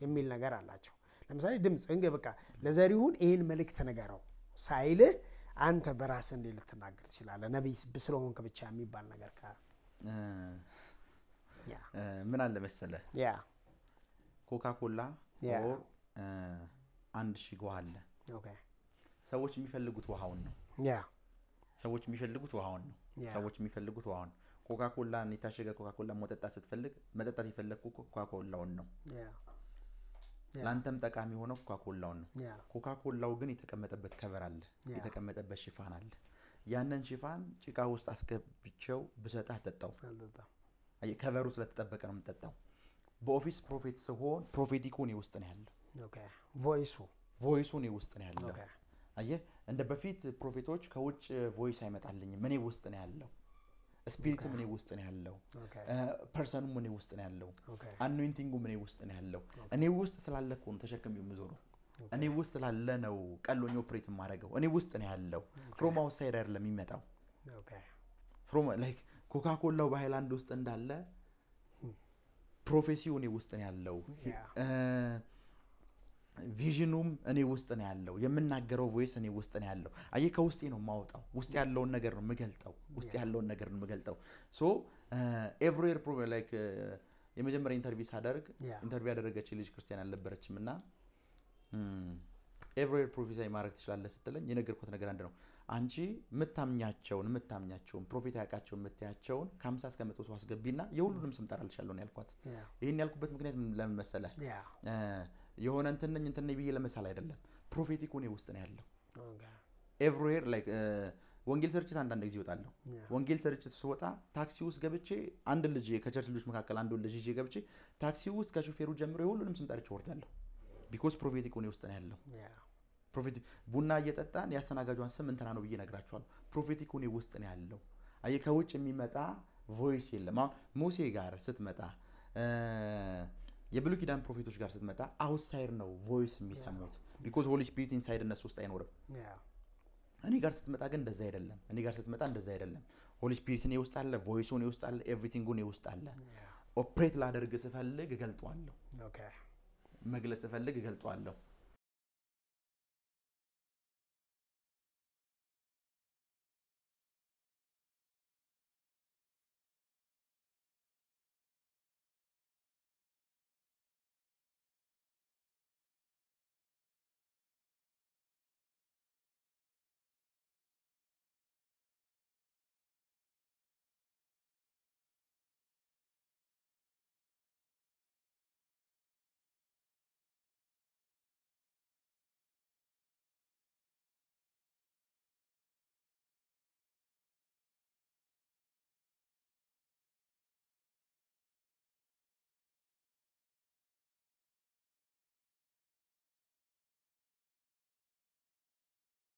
B: የሚል ነገር አላቸው። ለምሳሌ ድምፅ እንግ በቃ ለዘሪሁን ይህን መልእክት ንገረው ሳይልህ አንተ በራስህ እንዴት ልትናገር ትችላለህ? ነቢይ ስለሆንክ ብቻ የሚባል ነገር ካለ
A: ምን አለ መሰለህ
B: ያ
A: ኮካ ኮላ
B: ያ።
A: or እ፣ አንድ ሺህ ውሃ አለ። ሰዎች የሚፈልጉት ውሃውን ነው። ሰዎች የሚፈልጉት ውሃውን ነው። ሰዎች የሚፈልጉት ውሃውን ኮካ ኮላን የታሸገ ኮካ ኮላ መጠጣት ስትፈልግ መጠጣት የፈለግኩ ኮካ ኮላውን ነው። ለአንተም ጠቃሚ የሆነው ኮካ ኮላውን ነው።
B: ያ
A: ኮካ ኮላው ግን የተቀመጠበት cover አለ፣ የተቀመጠበት ሽፋን አለ። ያንን ሽፋን ጭቃ ውስጥ አስገብቼው ብሰጥህ አየህ፣ cover ኡ ስለተጠበቀ ነው የምጠጣው። በ office prophet ስሆን prophetic ኡ እኔ ውስጥ ነው ያለው፣
B: voice ኡ
A: voice ኡ እኔ ውስጥ ነው ያለው። አየህ እንደ በፊት prophet ኦች ከውጭ voice አይመጣልኝም፣ እኔ ውስጥ ነው ያለው። spirit ም እኔ ውስጥ ነው ያለው።
B: person
A: ኡም እኔ ውስጥ ነው ያለው።
B: anointing
A: ኡም እኔ ውስጥ ነው ያለው። እኔ ውስጥ ስላለ እኮ ነው ተሸክሜው የምዞረው። እኔ ውስጥ ስላለ ነው ቀሎኝ operate የማደርገው። እኔ ውስጥ ነው ያለው። from outside አይደለም የሚመጣው።
B: okay
A: from like ኮካ ኮላው በሃይላንድ ውስጥ እንዳለ prophecy ው እኔ ውስጥ ነው ያለው።
B: vision
A: ኡም እኔ ውስጥ ነው ያለው። የምናገረው voice እኔ ውስጥ ነው ያለው። አየህ ከውስጤ ነው የማወጣው። ውስጥ ያለውን ነገር ነው የምገልጠው። ውስጥ ያለውን ነገር ነው የምገልጠው። so everywhere like የመጀመሪያ interview ሳደርግ interview ያደረገች ልጅ ክርስቲያን አልነበረችም እና everywhere prophesy ማድረግ ትችላለህ ስትለኝ የነገርኳት ነገር አንድ ነው። አንቺ የምታምኛቸውን የምታምኛቸውን prophet ያውቃቸውን የምታያቸውን ከ50 እስከ መቶ ሰው አስገቢና የሁሉንም ስም ጠራልሻለሁ ነው ያልኳት። ይህን ያልኩበት ምክንያት ምን- ለምን መሰለህ? የሆነ እንትን ነኝ እንትን ብዬ ለመሳል አይደለም። prophetic ኡ እኔ ውስጥ ነው ያለው። everywhere like ወንጌል ስርጭት አንዳንድ ጊዜ ይወጣለሁ። ወንጌል ስርጭት ስወጣ ታክሲ ውስጥ ገብቼ አንድ ልጅ ከ church ልጆች መካከል አንዱን ልጅ ይዤ ገብቼ ታክሲ ውስጥ ከሾፌሩ ጀምሮ የሁሉንም ስም ጠርቼ ወርዳለሁ። because prophetic እኔ ውስጥ ነው ያለው።
B: ያ
A: prophetic ቡና እየጠጣን የአስተናጋጇን ስም እንትና ነው ብዬ እነግራቸዋለሁ። prophetic እኔ ውስጥ ነው ያለው። አየህ ከውጭ የሚመጣ voice የለም። አሁን ሙሴ ጋር ስትመጣ የብሉይ ኪዳን prophet ኦች ጋር ስትመጣ outside ነው voice የሚሰሙት። because Holy Spirit inside እነሱ ውስጥ አይኖርም። እኔ ጋር ስትመጣ ግን እንደዛ አይደለም። እኔ ጋር ስትመጣ እንደዛ አይደለም። Holy Spirit እኔ ውስጥ አለ፣ voice ኡ እኔ ውስጥ አለ፣ everything ኡ እኔ ውስጥ አለ። operate ላደርግ ስፈልግ እገልጠዋለሁ፣
B: okay
A: መግለጽ ስፈልግ እገልጠዋለሁ።